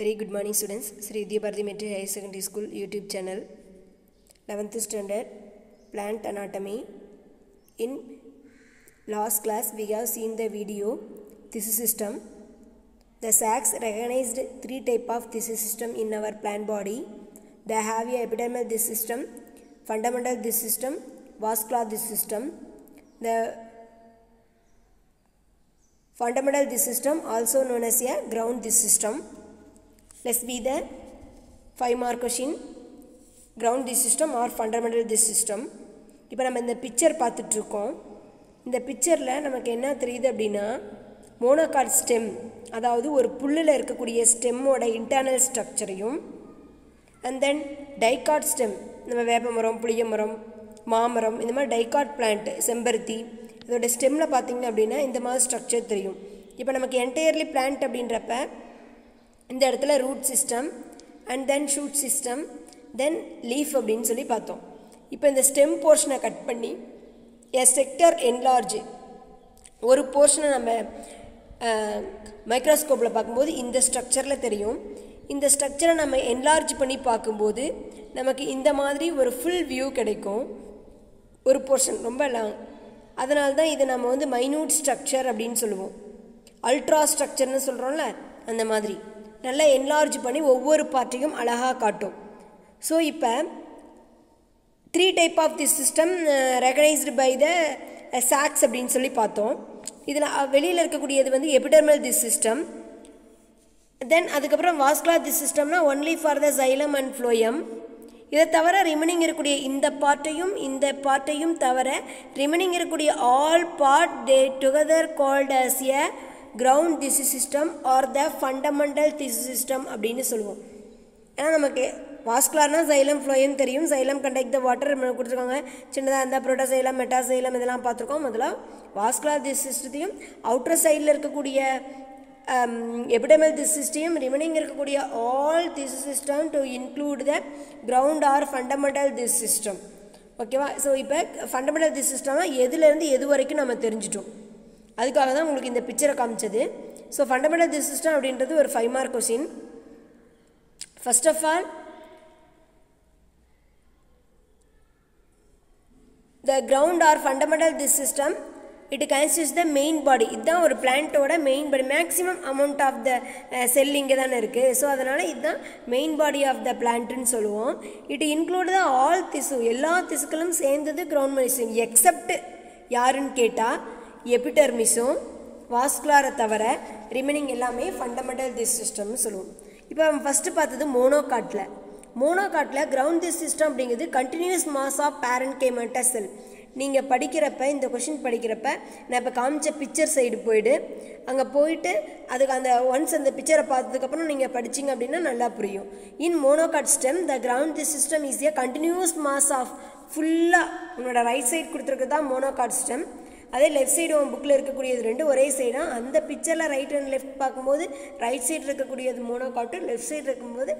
Very good morning students. Sri Vidyabharathi Metri Higher Secondary School YouTube channel. 11th standard plant anatomy. In last class we have seen the video tissue system. The sacs recognized three type of tissue system in our plant body. They have a epidermal tissue system, fundamental tissue system, vascular tissue system. The fundamental tissue system also known as a ground tissue system. Let's be the 5 mark question. Ground this system or fundamental this system. இப்போ நம்ம இந்த picture பார்த்துட்ருக்கோம் இந்த பிக்சரில் நமக்கு என்ன தெரியுது அப்படின்னா மோனோகாட் ஸ்டெம் அதாவது ஒரு புல்லில் இருக்கக்கூடிய ஸ்டெம்மோட இன்டர்னல் ஸ்ட்ரக்சரையும் அண்ட் தென் டைகாட் ஸ்டெம் நம்ம வேப்ப மரம் புளிய மரம் மாமரம் இந்த மாதிரி டைகாட் பிளான்ட் செம்பருத்தி இதோட ஸ்டெம்மில் பார்த்திங்க அப்படின்னா இந்த மாதிரி ஸ்ட்ரக்சர் தெரியும் இப்போ நமக்கு என்டையர்லி பிளான்ட் அப்படின்றப்ப இந்த இடத்துல root system and then shoot system then leaf அப்படின்னு சொல்லி பார்த்தோம் இப்போ இந்த ஸ்டெம் போர்ஷனை கட் பண்ணி எ செக்டர் என்லார்ஜ் ஒரு போர்ஷனை நம்ம மைக்ரோஸ்கோப்பில் பார்க்கும்போது இந்த ஸ்ட்ரக்சரில் தெரியும் இந்த ஸ்ட்ரக்சரை நம்ம என்லார்ஜ் பண்ணி பார்க்கும்போது நமக்கு இந்த மாதிரி ஒரு ஃபுல் வியூ கிடைக்கும் ஒரு போர்ஷன் ரொம்ப லாங் அதனால தான் இதை நம்ம வந்து மைனூட் ஸ்ட்ரக்சர் அப்படின்னு சொல்லுவோம் அல்ட்ரா ஸ்ட்ரக்சர்னு சொல்கிறோம்ல அந்த மாதிரி நல்லா என்லார்ஜ் பண்ணி ஒவ்வொரு பார்ட்டையும் அழகாக காட்டும் ஸோ இப்போ three type of the system recognised by the socks அப்படின்னு சொல்லி பார்த்தோம் இதில் வெளியில் இருக்கக்கூடியது வந்து எபிடர்மல் தி சிஸ்டம் தென் அதுக்கப்புறம் vascular the சிஸ்டம்னா only for the xylem and phloem இதை தவிர ரிமைனிங் இருக்கக்கூடிய இந்த பார்ட்டையும் இந்த பார்ட்டையும் தவிர ரிமைனிங் இருக்கக்கூடிய all part they together called as a ground tissue system or the fundamental tissue system அப்படின்னு சொல்லுவோம் ஏன்னா நமக்கு வாஸ்குலார்னா சைலம் ஃப்ளோயம் தெரியும் சைலம் கண்டெக்ட் த வாட்டர் கொடுத்துருக்காங்க சின்னதாக இருந்தால் புரோட்டா மெட்டாசைலம் இதெல்லாம் பார்த்துருக்கோம் முதல்ல வாஸ்குலார் திஸ் சிஸ்டத்தையும் அவுட்டர் சைடில் இருக்கக்கூடிய எபிடமல் திஸ் சிஸ்டையும் ரிமைனிங் இருக்கக்கூடிய all tissue system to include the ground or fundamental tissue system ஓகேவா ஸோ இப்போ ஃபண்டமெண்டல் திஸ் சிஸ்டம்னா எதுலேருந்து எது வரைக்கும் நம்ம தெரிஞ்சிட்டோம் அதுக்காக தான் உங்களுக்கு இந்த பிக்சரை காமிச்சது ஸோ ஃபண்டமெண்டல் சிஸ்டம் அப்படின்றது ஒரு five mark question first of all the ground or fundamental tissue system it consist the main body இதுதான் ஒரு பிளான்ட்டோட main body maximum amount of the cell இங்கே தானே இருக்குது ஸோ அதனால் இதுதான் மெயின் பாடி ஆஃப் த பிளான்ட்டுன்னு சொல்லுவோம் இட் இன்க்ளூடு த ஆல் திசு எல்லா திசுக்களும் சேர்ந்தது கிரவுண்ட் மெடிசன் எக்ஸப்ட் யாருன்னு கேட்டால் எபிடர்மிஸும் வாஸ்குலாரை தவிர ரிமைனிங் எல்லாமே ஃபண்டமெண்டல் திஸ் சிஸ்டம்னு சொல்லுவோம் இப்போ நம்ம ஃபஸ்ட்டு பார்த்தது மோனோகாட்டில் மோனோகாட்டில் கிரவுண்ட் திஸ் சிஸ்டம் அப்படிங்கிறது continuous mass of parenchymatous cell நீங்கள் படிக்கிறப்ப இந்த கொஷின் படிக்கிறப்ப நான் இப்போ காமிச்ச பிக்சர் சைடு போயிடு அங்கே போயிட்டு அதுக்கு அந்த ஒன்ஸ் அந்த பிக்சரை பார்த்ததுக்கப்புறம் நீங்கள் படிச்சிங்க அப்படின்னா நல்லா புரியும் in monocot stem the ground tissue system is a continuous mass of ஃபுல்லாக உன்னோட ரைட் சைடு கொடுத்துருக்கு தான் மோனோகாட் ஸ்டெம் அதே லெஃப்ட் சைடு உன் புக்கில் இருக்கக்கூடியது ரெண்டு ஒரே சைடாக அந்த பிக்சரில் ரைட் அண்ட் லெஃப்ட் பார்க்கும்போது ரைட் சைடு இருக்கக்கூடியது மோனோகாட்டு லெஃப்ட் சைடு இருக்கும்போது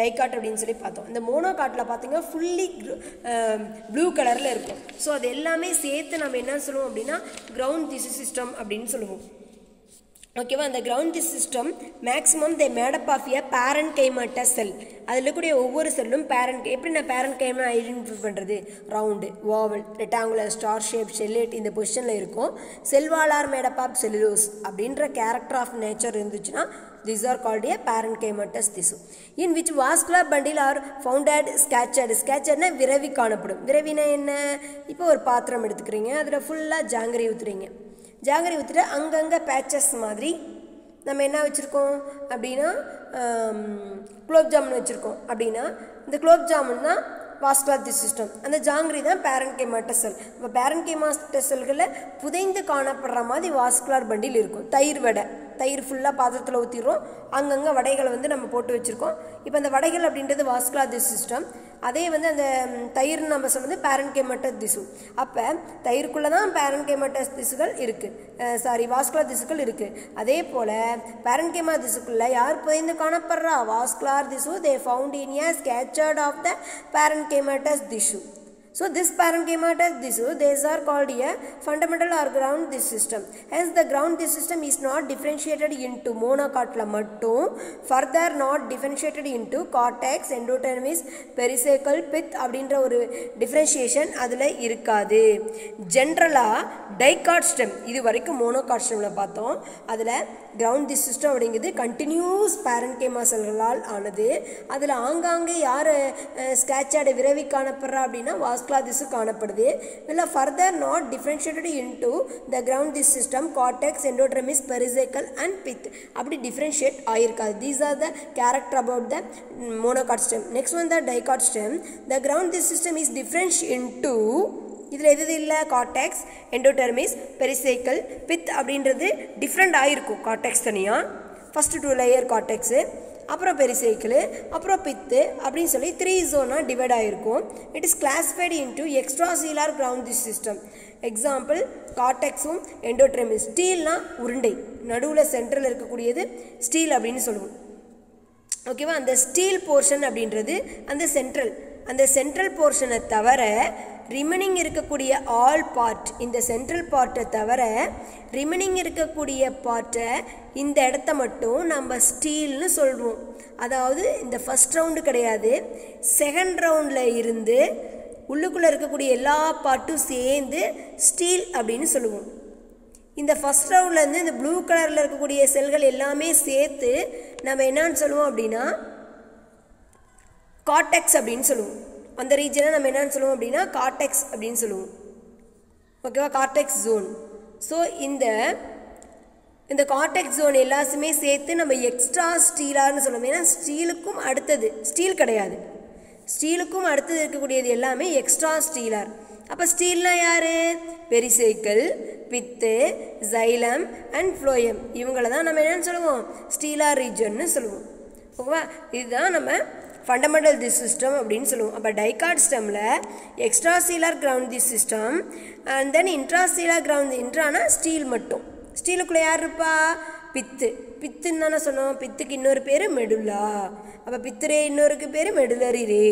டைகாட் அப்படின்னு சொல்லி பார்த்தோம் இந்த மோனோகாட்டில் பார்த்தீங்கன்னா ஃபுல்லி ப்ளூ கலரில் இருக்கும் ஸோ அது எல்லாமே சேர்த்து நம்ம என்ன சொல்லுவோம் அப்படின்னா கிரவுண்ட் திசு சிஸ்டம் அப்படின்னு சொல்லுவோம் ஓகேவா அந்த ground tissue system maximum they made up of a parenchymatous cell அதில் இருக்கக்கூடிய ஒவ்வொரு செல்லும் பேரண்ட் எப்படி நான் பேரண்ட் கைமா ஐடென்டிஃபை பண்ணுறது round oval rectangular star shape ஷெல்லேட் இந்த பொசிஷனில் இருக்கும் செல்வாளார் மேடப் ஆஃப் செல்லுலோஸ் அப்படின்ற கேரக்டர் ஆஃப் நேச்சர் இருந்துச்சுன்னா this are called a parenchymatous tissue in which vascular bundle are founded scattered ஸ்கேச்சர்னா விரவி காணப்படும் விரவினா என்ன இப்போ ஒரு பாத்திரம் எடுத்துக்கிறீங்க அதில் ஃபுல்லாக ஜாங்கிரி ஊற்றுறீங்க ஜாங்கிரி ஊற்றிட்டு அங்கங்கே பேச்சஸ் மாதிரி நம்ம என்ன வச்சுருக்கோம் அப்படின்னா குலோப் ஜாமுன் வச்சுருக்கோம் அப்படின்னா இந்த குலோப் ஜாமுன் தான் வாஸ்குலாத்தி சிஸ்டம் அந்த ஜாங்கிரி தான் பேரன்கேமாட்ட செல் இப்போ பேரன்கேமாட்ட செல்களில் புதைந்து காணப்படுற மாதிரி வாஸ்குலார் பண்டில் இருக்கும் தயிர் வடை தயிர் ஃபுல்லாக பாத்திரத்தில் ஊற்றிடுறோம் அங்கங்கே வடைகளை வந்து நம்ம போட்டு வச்சுருக்கோம் இப்போ அந்த வடைகள் அப்படின்றது வாஸ்குலார் திஸ் சிஸ்டம் அதே வந்து அந்த தயிர்னு நம்ம சொன்னது பேரன் கேமட்டஸ் திசு அப்போ தயிருக்குள்ளே தான் பேரன் கேமட்டஸ் திசுகள் இருக்குது சாரி வாஸ்குலார் திசுக்கள் இருக்குது அதே போல் பேரன் கேமா திசுக்குள்ளே யார் புதைந்து காணப்படுறா வாஸ்குலார் திசு they found in a scattered of த பேரன் கேமட்டஸ் திசு So this parent came out as this. these are called a fundamental or ground this system. Hence the ground this system is not differentiated into monocotla மட்டும் further not differentiated into cortex, endotermis, pericycle, pith அப்படின்ற ஒரு differentiation அதில் இருக்காது ஜென்ரலாக dicot stem, இது வரைக்கும் monocot ஸ்டெம்மில் பார்த்தோம் அதில் கிரவுண்ட் திஸ் சிஸ்டம் அப்படிங்கிறது கண்டினியூஸ் பேரண்ட் கேமா செல்களால் ஆனது அதில் ஆங்காங்கே யார் ஸ்கேட்சாட விரவி காணப்படுறா அப்படின்னா வாஸ் ஆஸ்கிளாதிஸு காணப்படுது will further not differentiated into the ground tissue system cortex endodermis pericycle and pith அப்படி differentiate ஆயிருக்காது these are the character about the monocot stem next வந்து the dicot stem the ground tissue system is differentiated into இதில் எது இல்லை காட்டெக்ஸ் endodermis pericycle பித் அப்படின்றது different ஆகிருக்கும் cortex தனியாக first two layer cortex அப்புறம் pericycle அப்புறம் பித்து அப்படின்னு சொல்லி த்ரீ ஜோனாக டிவைட் ஆகிருக்கும் it is classified into extra stelar ground system example காட்டெக்ஸும் endodermis ஸ்டீல்னால் உருண்டை நடுவில் சென்ட்ரலில் இருக்கக்கூடியது ஸ்டீல் அப்படின்னு சொல்லுவோம் ஓகேவா அந்த ஸ்டீல் போர்ஷன் அப்படின்றது அந்த சென்ட்ரல் அந்த சென்ட்ரல் போர்ஷனை தவிர ரிமைனிங் இருக்கக்கூடிய ஆல் பார்ட் இந்த சென்ட்ரல் பார்ட்டை தவிர ரிமைனிங் இருக்கக்கூடிய பார்ட்டை இந்த இடத்த மட்டும் நம்ம ஸ்டீல்னு சொல்வோம் அதாவது இந்த ஃபஸ்ட் ரவுண்டு கிடையாது செகண்ட் ரவுண்டில் இருந்து உள்ளுக்குள்ளே இருக்கக்கூடிய எல்லா பார்ட்டும் சேர்ந்து ஸ்டீல் அப்படின்னு சொல்லுவோம் இந்த ஃபஸ்ட் ரவுண்ட்லேருந்து இந்த ப்ளூ கலரில் இருக்கக்கூடிய செல்கள் எல்லாமே சேர்த்து நம்ம என்னன்னு சொல்லுவோம் அப்படின்னா காட்டெக்ஸ் அப்படின்னு சொல்லுவோம் அந்த ரீஜனை நம்ம என்னென்னு சொல்லுவோம் அப்படின்னா காட்டெக்ஸ் அப்படின்னு சொல்லுவோம் ஓகேவா கார்டெக்ஸ் ஜோன் ஸோ இந்த இந்த கார்டெக்ஸ் ஜோன் எல்லாத்தையுமே சேர்த்து நம்ம எக்ஸ்ட்ரா ஸ்டீலார்னு சொல்லுவோம் ஏன்னா ஸ்டீலுக்கும் அடுத்தது ஸ்டீல் கிடையாது ஸ்டீலுக்கும் அடுத்தது இருக்கக்கூடியது எல்லாமே எக்ஸ்ட்ரா ஸ்டீலார் அப்போ ஸ்டீல்னால் யார் பெரிசைக்கிள் பித்து ஜைலம் அண்ட் ஃப்ளோயம் இவங்கள தான் நம்ம என்னென்னு சொல்லுவோம் ஸ்டீலார் ரீஜன்னு சொல்லுவோம் ஓகேவா இதுதான் நம்ம ஃபண்டமெண்டல் திஸ் சிஸ்டம் அப்படின்னு சொல்லுவோம் அப்போ dicot ஸ்டெம்மில் extra stelar ground tissue system and then intra stelar ground இன்ட்ரானா stele மட்டும் ஸ்டீலுக்குள்ளே யார் இருப்பா பித்து பித்துன்னு தானே சொன்னோம் பித்துக்கு இன்னொரு பேர் மெடுலா அப்போ பித்துரே இன்னொருக்கு பேர் மெடுலரி ரே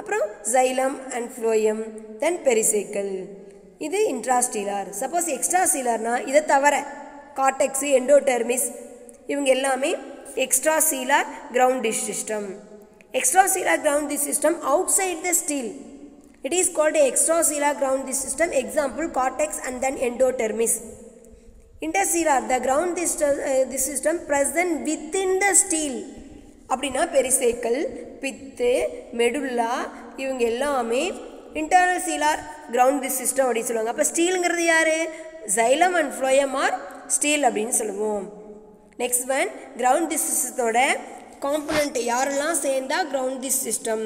அப்புறம் xylem and phloem then pericycle இது இன்ட்ராஸ்டீலார் சப்போஸ் எக்ஸ்ட்ரா சீலர்னா இதை தவிர காட்டெக்ஸு எண்டோடெர்மிஸ் இவங்க எல்லாமே extra stelar ground tissue system extracellular ground the system outside the steel. It is called extracellular ground the system, example cortex and then endodermis. Intercellular, the ground the, uh, the system present within the steel. அப்படின்னா pericycle pith medulla இவங்க எல்லாமே internal stelar ground tissue system அப்படின்னு சொல்லுவாங்க அப்போ ஸ்டீலுங்கிறது யார் xylem and phloem are stele அப்படின்னு சொல்லுவோம் நெக்ஸ்ட் ஒன் கிரவுண்ட் தி சிஸ்டத்தோட காம்பனண்ட் யாரெல்லாம் சேர்ந்தால் கிரவுண்ட் தி சிஸ்டம்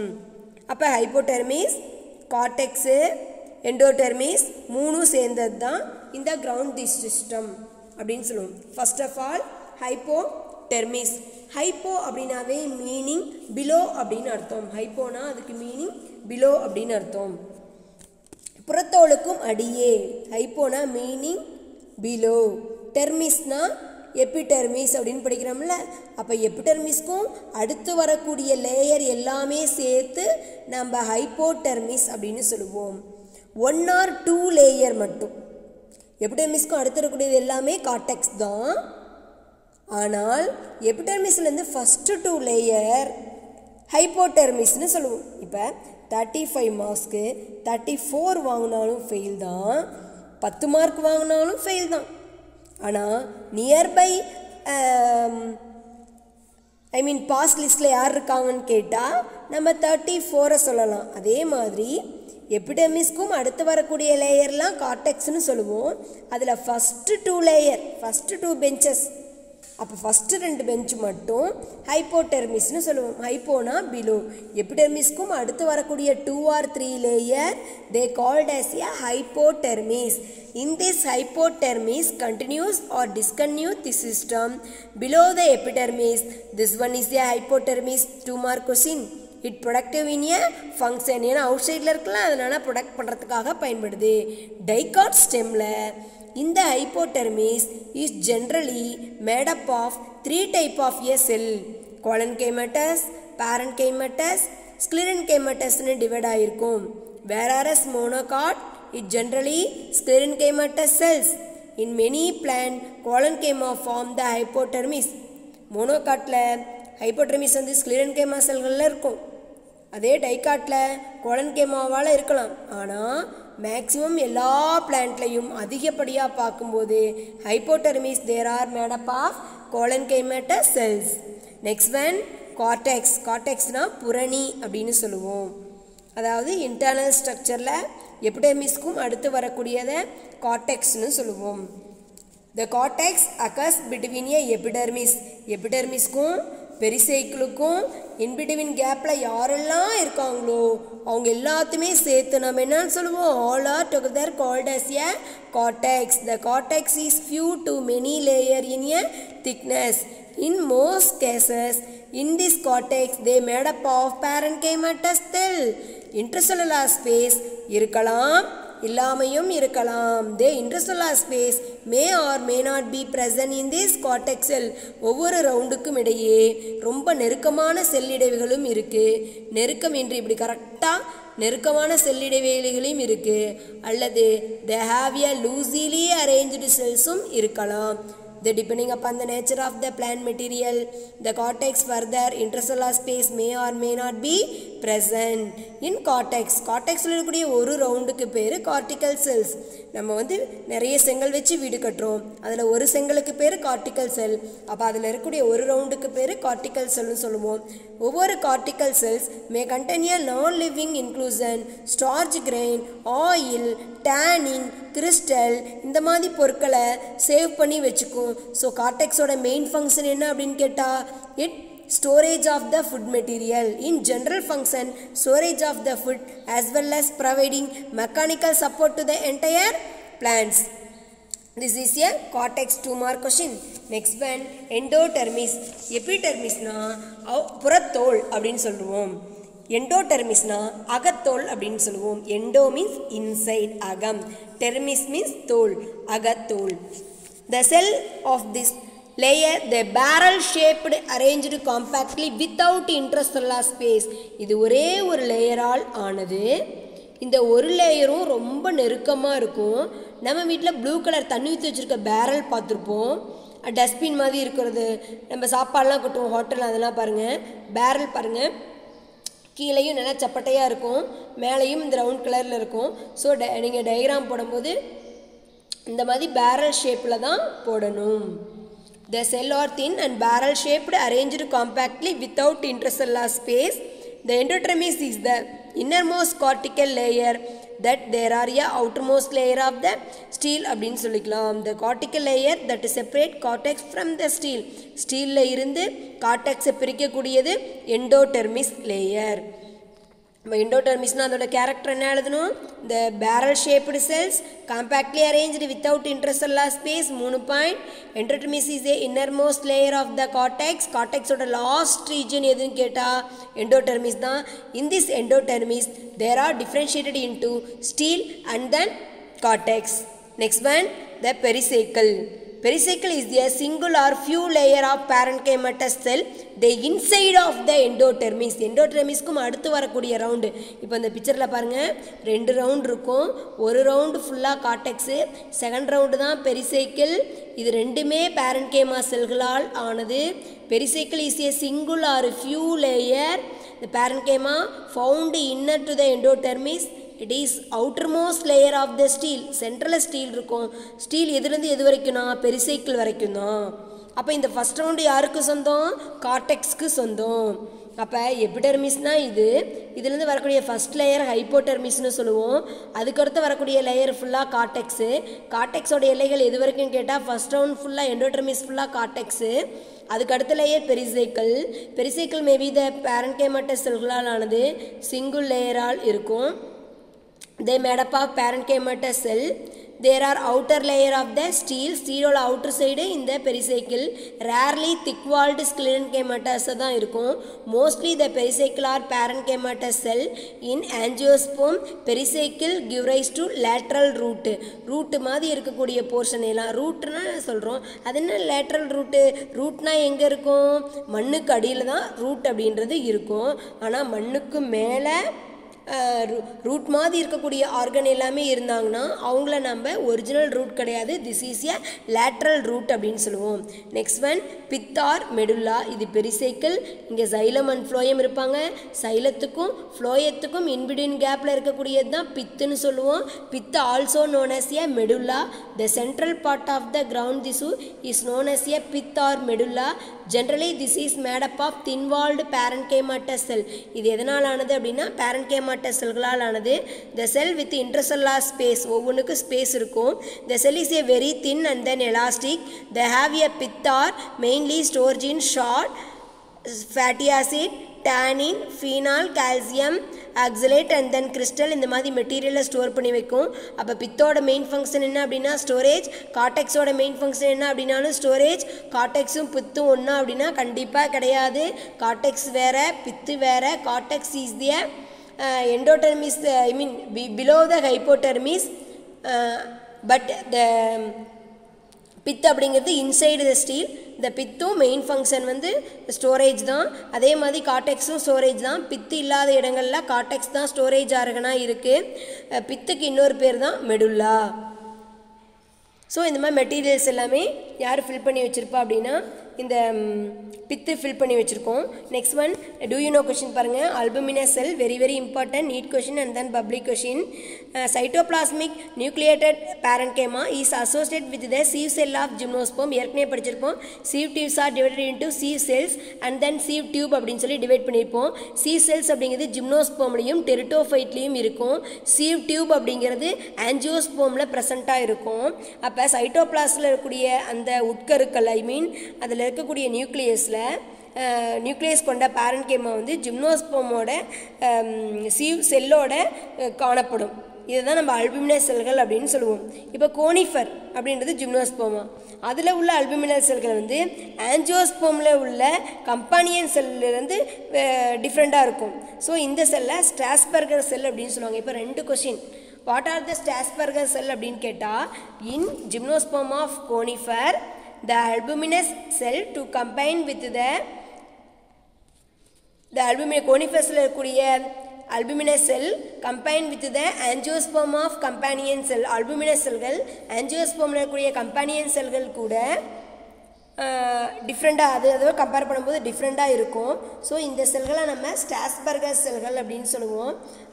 அப்போ ஹைப்போடெர்மிஸ் காட்டெக்ஸு எண்டோடெர்மிஸ் மூணும் சேர்ந்தது தான் இந்த கிரவுண்ட் தி சிஸ்டம் அப்படின்னு சொல்லுவோம் first of all hypodermis hypo அப்படின்னாவே மீனிங் பிலோ அப்படின்னு அர்த்தம் ஹைப்போனா அதுக்கு மீனிங் பிலோ அப்படின்னு அர்த்தம் புறத்தோளுக்கும் அடியே ஹைப்போனா மீனிங் பிலோ டெர்மிஸ்னா எப்பிடர்மிஸ் அப்படின்னு படிக்கிறோம்ல அப்போ எப்பிடர்மிஸ்க்கும் அடுத்து வரக்கூடிய லேயர் எல்லாமே சேர்த்து நம்ம ஹைப்போடெர்மிஸ் அப்படின்னு சொல்லுவோம் ஒன் ஆர் டூ லேயர் மட்டும் எப்பிடர்மிஸ்க்கும் அடுத்து இருக்கக்கூடியது எல்லாமே காட்டெக்ஸ் தான் ஆனால் எப்பிடர்மிஸ்லேருந்து ஃபஸ்ட்டு டூ லேயர் ஹைப்போடெர்மிஸ்னு சொல்லுவோம் இப்போ தேர்ட்டி ஃபைவ் மார்க்ஸ்க்கு தேர்ட்டி ஃபோர் வாங்கினாலும் ஃபெயில் தான் பத்து மார்க் வாங்கினாலும் ஃபெயில் தான் ஆனால் நியர்பை ஐ மீன் பாஸ் லிஸ்ட்டில் யார் இருக்காங்கன்னு கேட்டால் நம்ம தேர்ட்டி ஃபோரை சொல்லலாம் அதே மாதிரி எபிடமிஸ்க்கும் அடுத்து வரக்கூடிய லேயர்லாம் கார்டெக்ஸ்னு சொல்லுவோம் அதில் first two layer first two benches அப்போ ஃபஸ்ட்டு ரெண்டு பெஞ்ச் மட்டும் ஹைப்போடெர்மிஸ்னு சொல்லுவோம் ஹைப்போனா பிலோ எபிடெர்மிஸ்க்கும் அடுத்து வரக்கூடிய two or three layer they called as a hypodermis in this hypodermis continuous or discontinuous tissue system below the epidermis this one is a hypodermis two mark question it protective in a function ஏன்னா out சைடில் இருக்கலாம் அதனால் protect பண்ணுறதுக்காக பயன்படுது dicot ஸ்டெம்மில் இந்த hypotermis is generally made up of three type of a cell. கேமட்டஸ் parenchymatous கேமட்டஸ்னு டிவைட் ஆகிருக்கும் where are S monocot it generally கேமட்டஸ் cells in many plant collenchyma form the hypodermis மோனோகாட்டில் hypodermis வந்து ஸ்கிளிரன்கேமா செல்களில் இருக்கும் அதே டைகாட்டில் கோலன்கேமாவால் இருக்கலாம் ஆனால் மேக்ஸிமம் எல்லா பிளான்ட்லையும் அதிகப்படியாக பார்க்கும்போது hypodermis there are made up of collenchymatous cells next when cortex கார்டெக்ஸ்னால் புரணி அப்படின்னு சொல்லுவோம் அதாவது இன்டர்னல் ஸ்ட்ரக்சரில் எபிடெமிஸ்க்கும் அடுத்து வரக்கூடியதை கார்டெக்ஸ்னு சொல்லுவோம் the cortex occurs between a epidermis எபிடர்மிஸ்க்கும் பெரிசைக்கிளுக்கும் இன்பிடிவின் கேப்பில் யாரெல்லாம் இருக்காங்களோ அவங்க எல்லாத்தையுமே சேர்த்து நம்ம என்னன்னு சொல்லுவோம் all are together called as a cortex the cortex is few to many layer in a thickness in most cases in this cortex they made up of parenchymatous cell intercellular space இருக்கலாம் இல்லாமையும் இருக்கலாம் they intercellular space may or may not be present in this cortex cell ஒவ்வொரு ரவுண்டுக்கும் இடையே ரொம்ப நெருக்கமான செல்லிடைவுகளும் இருக்குது நெருக்கம் என்று இப்படி கரெக்டாக நெருக்கமான செல்லிடைவேளிகளையும் இருக்குது அல்லது they have a loosely arrange செல்ஸும் இருக்கலாம் The depending upon the nature of the plant material, the cortex further intracellular space may or may not be present. In cortex, cortex cortexில் இருக்கக்கூடிய ஒரு ரவுண்டுக்கு பேர் கார்டிகல் செல்ஸ் நம்ம வந்து நிறைய செங்கல் வச்சு வீடு கட்டுறோம் அதில் ஒரு செங்கலுக்கு பேர் கார்டிக்கல் செல் அப்போ அதில் இருக்கக்கூடிய ஒரு ரவுண்டுக்கு பேர் கார்டிக்கல் செல்னு சொல்லுவோம் ஒவ்வொரு cortical cells may contain non living inclusion starch grain oil tannin crystal இந்த மாதிரி பொருட்களை சேவ் பண்ணி வச்சுக்கும் ஸோ கார்டெக்ஸோட மெயின் ஃபங்க்ஷன் என்ன அப்படின்னு கேட்டால் it storage of the food material in general function storage of the food as well as providing mechanical support to the entire plants this is a cortex 2 mark question next one endodermis epidermisனா புறத்தோல் அப்படின்னு சொல்லுவோம் எண்டோடெர்மிஸ்னா அகத்தோல் அப்படின்னு சொல்லுவோம் endo means inside அகம் dermis means தோல் அகத்தோல் த செல் of this layer the barrel shaped arranged compactly without interstellar space இது ஒரே ஒரு லேயரால் ஆனது இந்த ஒரு லேயரும் ரொம்ப நெருக்கமாக இருக்கும் நம்ம வீட்டில் ப்ளூ கலர் தண்ணி ஊற்றி வச்சுருக்க பேரல் பார்த்துருப்போம் டஸ்ட்பின் மாதிரி இருக்கிறது நம்ம சாப்பாடெலாம் கொட்டுவோம் ஹோட்டல் அதெல்லாம் பாருங்கள் பேரல் பாருங்கள் கீழேயும் நல்லா சப்பட்டையாக இருக்கும் மேலேயும் இந்த ரவுண்ட் கலரில் இருக்கும் ஸோ ட நீங்கள் டயக்ராம் போடும்போது இந்த மாதிரி பேரல் ஷேப்பில் தான் போடணும் The cell are thin and barrel shaped arranged compactly without intercellular space. The endodermis is the innermost cortical layer that there are a outermost layer of the steel அப்படின்னு சொல்லிக்கலாம் the cortical layer that separate cortex from the steel ஸ்டீலில் இருந்து கார்டெக்ஸை பிரிக்கக்கூடியது endodermis layer நம்ம இண்டோடெர்மிஸ்னால் அதோட character என்ன எழுதணும் இந்த barrel shaped cells compactly arranged without intercellular space மூணு point endodermis is a inner most layer of the cortex காட்டெக்ஸோட last region எதுன்னு கேட்டால் என்டோடெர்மிஸ் தான் in this endodermis there are differentiated in to stele and then cortex next one the pericycle pericycle Pericycle is a single or few layer of parenchymatous cell. The inside of the endotermis. எண்டோடெர்மிஸ்க்கும் அடுத்து வரக்கூடிய round இப்போ இந்த பிக்சரில் பாருங்கள் ரெண்டு round இருக்கும் ஒரு ரவுண்டு ஃபுல்லாக காட்டெக்ஸு செகண்ட் ரவுண்டு தான் பெரிசைக்கிள் இது ரெண்டுமே கேமா செல்களால் ஆனது pericycle is a single or few layer இந்த கேமா found inner to the endodermis it is most layer of the stele சென்ட்ரலில் stele இருக்கும் ஸ்டீல் எதுலேருந்து எது வரைக்கும்னா பெரிசைக்கிள் வரைக்கும் தான் அப்போ இந்த ஃபஸ்ட் ரவுண்டு யாருக்கு சொந்தம் கார்டெக்ஸ்க்கு சொந்தம் அப்போ எபிடர்மிஸ்னால் இது இதுலேருந்து வரக்கூடிய ஃபஸ்ட் லேயர் ஹைப்போடெர்மிஸ்னு சொல்லுவோம் அதுக்கடுத்து வரக்கூடிய லேயர் ஃபுல்லாக கார்டெக்ஸு கார்டெக்ஸோட எல்லைகள் எது வரைக்கும் கேட்டால் ஃபஸ்ட் ரவுண்ட் ஃபுல்லாக எண்டோடெர்மிஸ் ஃபுல்லாக கார்டெக்ஸு அதுக்கு அடுத்த layer pericycle pericycle maybe the parenchymatous செல்களால் ஆனது சிங்கிள் லேயரால் இருக்கும் They made up of parent came at a cell. There are outer layer of the steel, ஸ்டீலோட அவுட்டர் சைடு இந்த பெரிசைக்கிள் ரேர்லி திக் வால்டு ஸ்கிலின் கேமட்டாஸை தான் இருக்கும் mostly the pericycle are parenchyma cell in angiosperm pericycle give rise to lateral root root மாதிரி இருக்கக்கூடிய portion எல்லாம் ரூட்டுன்னா சொல்கிறோம் அது என்ன லேட்ரல் ரூட்டு ரூட்னா எங்கே இருக்கும் மண்ணுக்கு அடியில் தான் ரூட் அப்படின்றது இருக்கும் ஆனால் மண்ணுக்கு மேலே ரூட் மாதிரி இருக்கக்கூடிய ஆர்கன் எல்லாமே இருந்தாங்கன்னா அவங்கள நம்ம ஒரிஜினல் ரூட் கிடையாது this is a lateral root அப்படின்னு சொல்லுவோம் next one pith or medulla இது பெரிசைக்கிள் இங்கே சைலம் அண்ட் ஃப்ளோயம் இருப்பாங்க சைலத்துக்கும் ஃப்ளோயத்துக்கும் இன்பிடின் கேப்பில் இருக்கக்கூடியது தான் பித்துன்னு சொல்லுவோம் pith also known as a medulla the central part of the ground tissue is known as a pith or medulla generally this is made up of thin walled parenchyma cell இது எதனாலானது அப்படின்னா பேரன் கேமாட்ட வேறுபட்ட செல்களால் ஆனது the cell with intercellular space ஒவ்வொன்றுக்கும் space இருக்கும் the cell is a very thin and then elastic the have a pith are mainly storage in starch fatty acid tannin phenol calcium oxalate and then crystal இந்த மாதிரி மெட்டீரியலை store பண்ணி வைக்கும் அப்போ பித்தோட main function என்ன அப்படின்னா storage காட்டெக்ஸோட main function என்ன அப்படின்னாலும் ஸ்டோரேஜ் காட்டெக்ஸும் பித்தும் ஒன்றா அப்படின்னா கண்டிப்பாக கிடையாது காட்டெக்ஸ் வேறு பித்து வேறு காட்டெக்ஸ் ஈஸியாக திய Uh, endoterm is the, uh, I mean be below the hypoterm is uh, but the um, pith அப்படிங்கிறது இன்சைடு த ஸ்டீல் இந்த பித்தும் மெயின் ஃபங்க்ஷன் வந்து ஸ்டோரேஜ் தான் அதே மாதிரி காட்டெக்ஸும் ஸ்டோரேஜ் தான் பித்து இல்லாத இடங்களில் காட்டெக்ஸ் தான் ஸ்டோரேஜ் ஆர்கனாக இருக்குது பித்துக்கு இன்னொரு பேர் தான் மெடுல்லா ஸோ இந்த மாதிரி மெட்டீரியல்ஸ் எல்லாமே யார் ஃபில் பண்ணி வச்சுருப்பா அப்படின்னா இந்த பித்து ஃபில் பண்ணி வச்சுருக்கோம் next one do you know question பாருங்கள் albuminous cell very very important NEET question and then public question cytoplasmic nucleated கேமா is associate with the sieve cell of gymnosperm ஏற்கனவே படிச்சிருப்போம் sieve tubes are divided into sieve cells and then sieve tube அப்படின்னு சொல்லி divide பண்ணியிருப்போம் sieve cells அப்படிங்கிறது ஜிம்னோஸ்போம்லையும் டெரிட்டோஃபைட்லேயும் இருக்கும் sieve tube அப்படிங்கிறது ஆன்ஜியோஸ்போமில் ப்ரெசண்ட்டாக இருக்கும் அப்போ சைட்டோபிளாஸில் இருக்கக்கூடிய அந்த உட்கருக்கள் ஐ மீன் அதில் இருக்கக்கூடிய நியூக்ளியஸில் நியூக்ளியஸ் கொண்ட பேரண்ட் கேமா வந்து ஜிம்னோஸ்போமோட சீவ் செல்லோட காணப்படும் இதை தான் நம்ம அல்பிமினல் செல்கள் அப்படின்னு சொல்லுவோம் இப்போ கோனிஃபர் அப்படின்றது ஜிம்னோஸ்போமா அதில் உள்ள அல்பிமினல் செல்கள் வந்து ஆன்ஜியோஸ்போமில் உள்ள கம்பானியன் செல்லிருந்து டிஃப்ரெண்ட்டாக இருக்கும் ஸோ இந்த செல்லை ஸ்டாஸ்பர்கர் செல் அப்படின்னு சொல்லுவாங்க இப்போ ரெண்டு question what are the Strasburger cell அப்படின்னு கேட்டால் in gymnosperm of conifer the albuminous cell to combine with the the albumin conifersல இருக்கக்கூடிய albuminous cell combine with the angiosperm of companion cell albuminous செல்கள் ஆன்ஜியோஸ்போமில் இருக்கக்கூடிய கம்பானியன் செல்கள் கூட டிஃப்ரெண்ட்டாக அது அதோட கம்பேர் பண்ணும்போது டிஃப்ரெண்ட்டாக இருக்கும் ஸோ இந்த செல்களை நம்ம ஸ்டாஸ்பர்கர் செல்கள் அப்படின்னு சொல்லுவோம்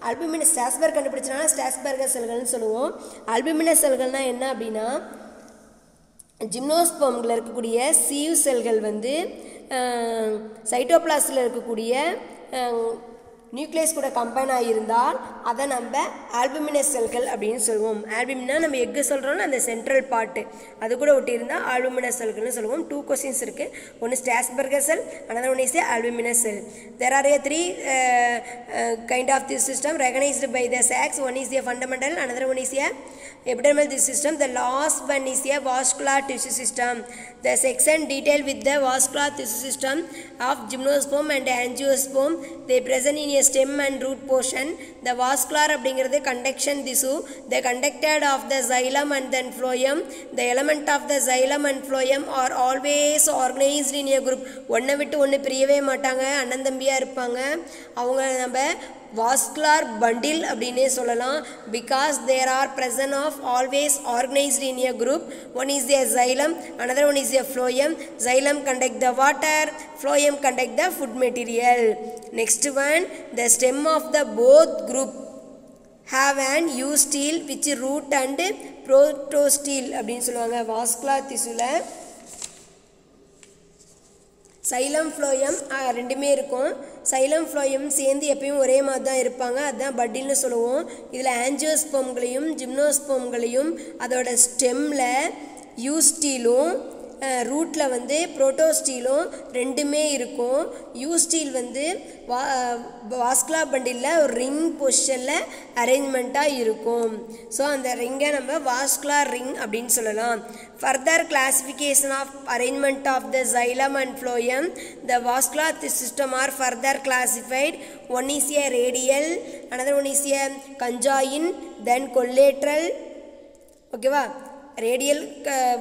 அல்புமின ஸ்டாஸ்பர் கண்டுபிடிச்சனால ஸ்டாஸ்பர்கர் செல்கள்னு சொல்லுவோம் அல்புமின செல்கள்னால் என்ன அப்படின்னா ஜிம்னோஸ்பம்கில் இருக்கக்கூடிய சீவ் செல்கள் வந்து சைட்டோப்ளாஸில் இருக்கக்கூடிய நியூக்ளியஸ் கூட கம்பைன் ஆகியிருந்தால் அதை நம்ம ஆல்புமினஸ் செல்கள் அப்படின்னு சொல்லுவோம் ஆல்பமினா நம்ம எக்கு சொல்கிறோம்னா அந்த சென்ட்ரல் பாட்டு அது கூட ஒட்டியிருந்தால் ஆல்புமினஸ் செல்கள்னு சொல்லுவோம் டூ கொஸ்டின்ஸ் இருக்குது ஒன்று Strasburger cell another one is a albuminous cell there are a three kind of the system recognised by the socks one is a fundamental another one is a epidermal tissue system. The last one is a vascular tissue system. The section detail with the vascular tissue system of gymnosperm and angiosperm. They present in a stem and root portion. The vascular அப்படிங்கிறது conduction tissue. They conducted of the xylem and then phloem. The element of the xylem and phloem are always organized in a group. ஒன்றை விட்டு ஒன்று பிரியவே மாட்டாங்க அண்ணன் தம்பியாக இருப்பாங்க அவங்க நம்ம வாஸ்குலார் பண்டில் அப்படின்னே சொல்லலாம் because there are present of always organised in a group one is a xylem another one is a phloem xylem conduct the water phloem conduct the food material next one the stem of the both group have and you stele which root and protostele அப்படின்னு சொல்லுவாங்க vascular திசுவில் xylem phloem ரெண்டுமே இருக்கும் xylem phloem சேர்ந்து எப்பயும் ஒரே மாதிரி தான் இருப்பாங்க அதுதான் பட்டில்னு சொல்லுவோம் இதில் ஆஞ்சியோஸ்போம்களையும் ஜிம்னோஸ்போம்களையும் அதோட ஸ்டெம்மில் யூஸ்டீலும் ரூட்டில் வந்து புரோட்டோ ஸ்டீலும் ரெண்டுமே இருக்கும் யூ ஸ்டீல் வந்து வா வாஸ்க்லா பண்டிலில் ஒரு ரிங் பொசிஷனில் அரேஞ்ச்மெண்ட்டாக இருக்கும் ஸோ அந்த ரிங்கை நம்ம வாஸ்க்லா ரிங் அப்படின்னு சொல்லலாம் further classification of arrangement of the xylem and phloem the the system are further classified one is radial another one is conjoint then collateral ஓகேவா radial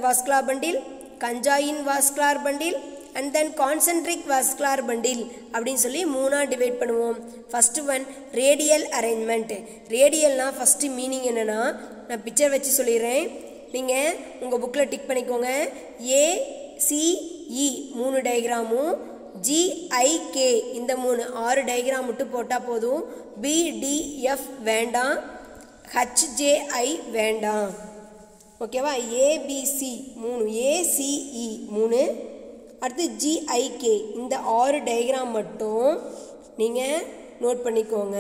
vascular bundle conjoint vascular bundle and then concentric vascular bundle அப்படின்னு சொல்லி மூணாக divide பண்ணுவோம் first one radial arrangement ரேடியல்னால் first meaning என்னென்னா நான் picture வச்சு சொல்லிடுறேன் நீங்கள் உங்கள் புக்கில் டிக் பண்ணிக்கோங்க ஏ சிஇ e மூணு டயக்ராமும் ஜிஐகே இந்த மூணு ஆறு டயக்ராம் மட்டும் போட்டால் போதும் பிடிஎஃப் வேண்டாம் ஹச்ஜேஐ வேண்டாம் ஓகேவா ஏபிசி மூணு ஏசிஇ e. மூணு அடுத்து ஜிஐகே இந்த ஆறு டயக்ராம் மட்டும் நீங்கள் நோட் பண்ணிக்கோங்க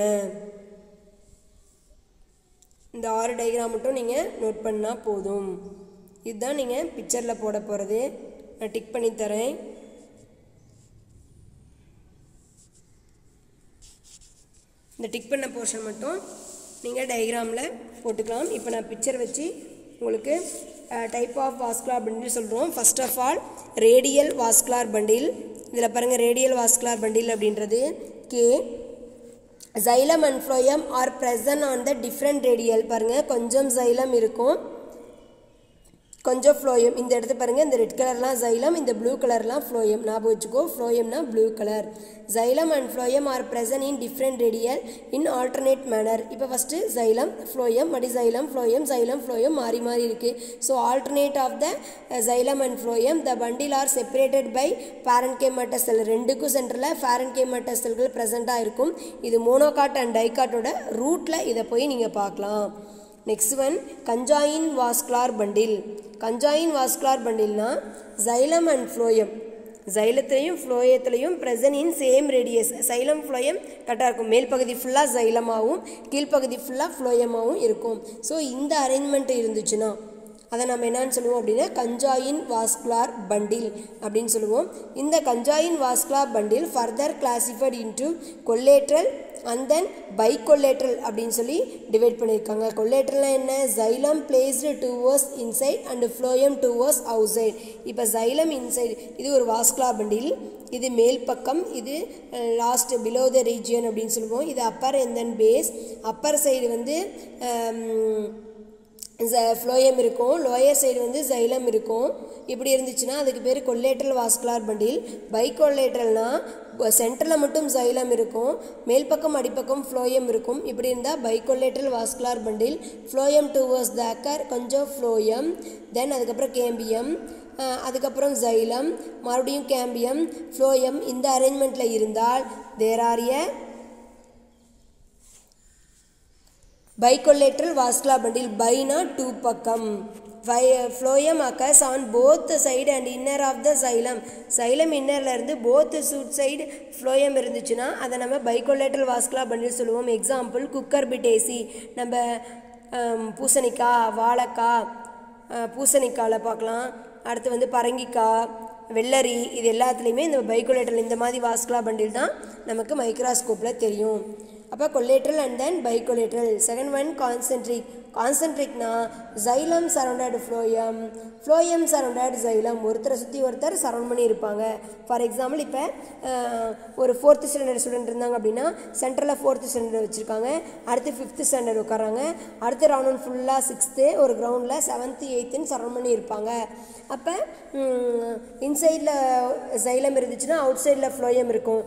இந்த ஆறு டயக்ராம் மட்டும் நீங்கள் நோட் பண்ணால் போதும் இதுதான் நீங்கள் பிக்சரில் போட போகிறது நான் டிக் பண்ணி தரேன் இந்த டிக் பண்ண போர்ஷன் மட்டும் நீங்கள் டயக்ராமில் போட்டுக்கலாம் இப்போ நான் பிக்சர் வச்சு உங்களுக்கு டைப் ஆஃப் வாஸ்குலார் பண்டில் சொல்கிறோம் first of all radial vascular bundle இதில் பாருங்கள் ரேடியல் வாஸ்குலார் பண்டில் அப்படின்றது K xylem and phloem are present on the different radial பாருங்கள் கொஞ்சம் ஜைலம் இருக்கும் கொஞ்சம் ஃப்ளோயம் இந்த இடத்து பாருங்கள் இந்த ரெட் கலர்லாம் ஜைலம் இந்த ப்ளூ கலர்லாம் ஃப்ளோயம் ஞாபகம் வச்சுக்கோ ஃப்ளோயம்னா blue colour xylem and phloem are present in different radial in alternate manner இப்போ ஃபஸ்ட்டு ஜைலம் ஃப்ளோயம் மடி ஜைலம் ஃப்ளோயம் ஜைலம் ஃப்ளோயம் மாறி மாறி இருக்குது so alternate of the xylem and phloem the bundle are separated by parenchymatous cell ரெண்டுக்கும் சென்டரில் ஃபேரன் கேமட்ட செல்கள் ப்ரெசண்ட்டாக இருக்கும் இது மோனோகாட் அண்ட் டைகாட்டோட ரூட்டில் இதை போய் நீங்கள் பார்க்கலாம் next one conjoint vascular bundle conjoint vascular பண்டில்னா xylem and phloem சைலத்திலையும் ஃப்ளோயத்திலையும் present in same radius xylem phloem கரெக்டாக இருக்கும் மேல் பகுதி ஃபுல்லாக சைலமாகவும் கீழ்ப்பகுதி ஃபுல்லாக ஃப்ளோயமாகவும் இருக்கும் ஸோ இந்த அரேஞ்ச்மெண்ட்டு இருந்துச்சுன்னா அதை நம்ம என்னன்னு சொல்லுவோம் அப்படின்னா கஞ்சாயின் வாஸ்குலார் பண்டில் அப்படின்னு சொல்லுவோம் இந்த conjoint vascular bundle further classified into collateral and then bicollateral அப்படின்னு சொல்லி டிவைட் பண்ணியிருக்காங்க கொல்லேட்ரலாம் என்ன xylem placed towards inside and phloem towards outside இப்போ ஜைலம் இன்சைட் இது ஒரு வாஸ்க்லா பண்டில் இது மேல் பக்கம் இது லாஸ்ட் பிலோ த ரீஜியன் அப்படின்னு சொல்லுவோம் இது upper and then base upper side வந்து ஃப்ளோயம் இருக்கும் லோயர் சைடு வந்து ஜைலம் இருக்கும் இப்படி இருந்துச்சுன்னா அதுக்கு பேர் கொல்லேட்ரல் வாஸ்குலார் பண்டில் பை கொல்லேட்ரல்னால் சென்டரில் மட்டும் சைலம் இருக்கும் மேல் பக்கம் அடிப்பக்கம் ஃப்ளோயம் இருக்கும் இப்படி இருந்தால் bicollateral vascular bundle phloem towards thicker கொஞ்சம் ஃப்ளோயம் தென் அதுக்கப்புறம் கேம்பியம் அதுக்கப்புறம் ஜைலம் மறுபடியும் கேம்பியம் ஃப்ளோயம் இந்த அரேஞ்ச்மெண்ட்டில் இருந்தால் there are a bicollateral vascular bundle பைனா two பக்கம் phloem occurs on both the side and inner of the xylem xylem இன்னர்லேருந்து both சூட் சைடு ஃப்ளோயம் இருந்துச்சுன்னா அதை நம்ம பைக்கோலேட்டல் வாஸ்குலா பண்ணி சொல்லுவோம் எக்ஸாம்பிள் குக்கர் பிட்டேசி நம்ம பூசணிக்காய் வாழைக்காய் பூசணிக்காயில் பார்க்கலாம் அடுத்து வந்து பரங்கிக்காய் வெள்ளரி இது எல்லாத்துலேயுமே இந்த பைக்கோலேட்டல் இந்த மாதிரி வாஸ்குலா பண்டில் தான் நமக்கு மைக்ராஸ்கோப்பில் தெரியும் அப்போ collateral and then bicollateral second one concentric கான்சன்ட்ரேட்னா xylem surrounded phloem phloem surrounded xylem ஒருத்தரை சுற்றி ஒருத்தர் சரௌண்ட் பண்ணி இருப்பாங்க ஃபார் எக்ஸாம்பிள் இப்போ ஒரு ஃபோர்த்து ஸ்டாண்டர்ட் ஸ்டூடெண்ட் இருந்தாங்க அப்படின்னா சென்ட்ரலில் ஃபோர்த்து ஸ்டாண்டர்ட் வச்சுருக்காங்க அடுத்து ஃபிஃப்த்து ஸ்டாண்டர்ட் உட்காராங்க அடுத்த ரவுண்ட் ஃபுல்லாக சிக்ஸ்த்து ஒரு கிரவுண்டில் செவன்த்து எயித்துன்னு சரௌண்ட் பண்ணி இருப்பாங்க அப்போ இன்சைடில் ஜைலம் இருந்துச்சுன்னா அவுட் சைடில் ஃப்ளோயம் இருக்கும்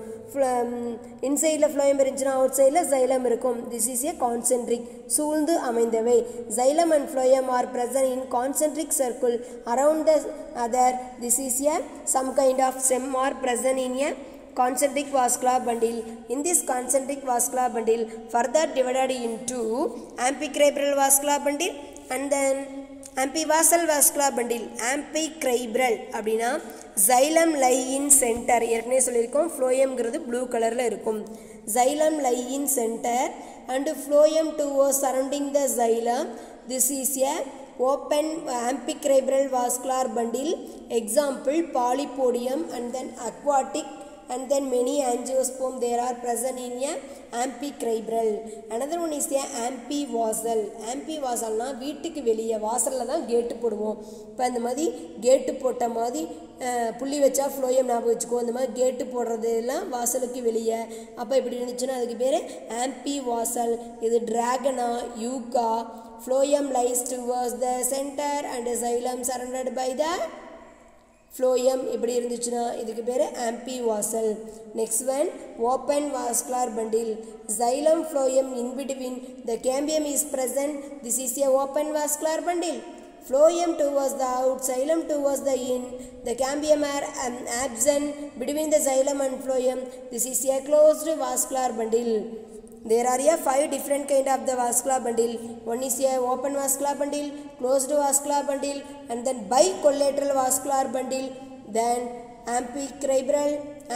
இன்சைடில் ஃப்ளோயம் இருந்துச்சுன்னா அவுட் சைடில் ஜைலம் இருக்கும் திஸ் இஸ் ஏ கான்சென்ட்ரிக் சூழ்ந்து அமைந்தவை only. Xylem and phloem are present in concentric circle around the other. This is a some kind of stem are present in a concentric vascular bundle. In this concentric vascular bundle, further divided into ampicribral vascular bundle and then ampivasal amphivasal vascular bundle amphicribral அப்படின்னா xylem line centre ஏற்கனவே சொல்லியிருக்கோம் ஃப்ளோயம்ங்கிறது blue கலரில் இருக்கும் lie in center and phloem towards surrounding the xylem. This is a open amphicrabral vascular bundle. Example polypodium and then aquatic and then many angiosperm there are present in a ampicribral another one is a ampivasal amphivasal வீட்டுக்கு வெளியே வாசலில் தான் கேட்டு போடுவோம் இப்போ அந்த மாதிரி கேட்டு போட்ட மாதிரி புள்ளி வச்சா ஃப்ளோயம் ஞாபகம் வச்சுக்கோ அந்த மாதிரி கேட்டு போடுறது எல்லாம் வாசலுக்கு வெளியே அப்போ இப்படி இருந்துச்சுன்னா அதுக்கு பேர் ஆம்பி வாசல் இது dracaena yucca phloem lies towards the centre and xylem surrounded by the phloem எப்படி இருந்துச்சுன்னா இதுக்கு பேர் amphivasal next one open vascular bundle xylem phloem in between the cambium is present this is a open vascular bundle phloem towards the out, xylem towards the in. The cambium are um, absent between the xylem and phloem. This is a closed vascular bundle. There are a five different kind of the vascular bundle. One is a open vascular bundle, closed vascular bundle, and then bicollateral vascular bundle, then ampicribral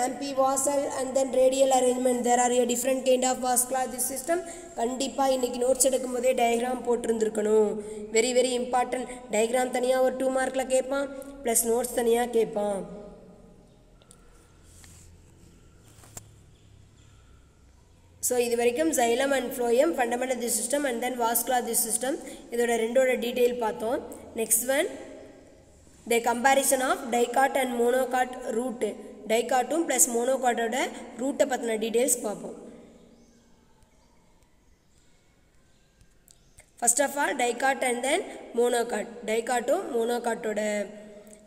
ampivasal and then radial arrangement. There are a different kind of vascular this system. கண்டிப்பாக இன்றைக்கி notes எடுக்கும் போதே diagram போட்டிருந்துருக்கணும் very very important diagram தனியாக ஒரு two மார்க்கில் கேட்பான் plus notes தனியாக கேட்பான் ஸோ இது வரைக்கும் xylem and phloem fundamental the system and then vascular the system இதோட ரெண்டோட டீட்டெயில் பார்த்தோம் next one the comparison of dicot and monocot root டைகாட்டும் plus மோனோகாட்டோட ரூட்டை பற்றின டீட்டெயில்ஸ் பார்ப்போம் first of all dicot and then monocot டைகாட்டும் மோனோகாட்டோட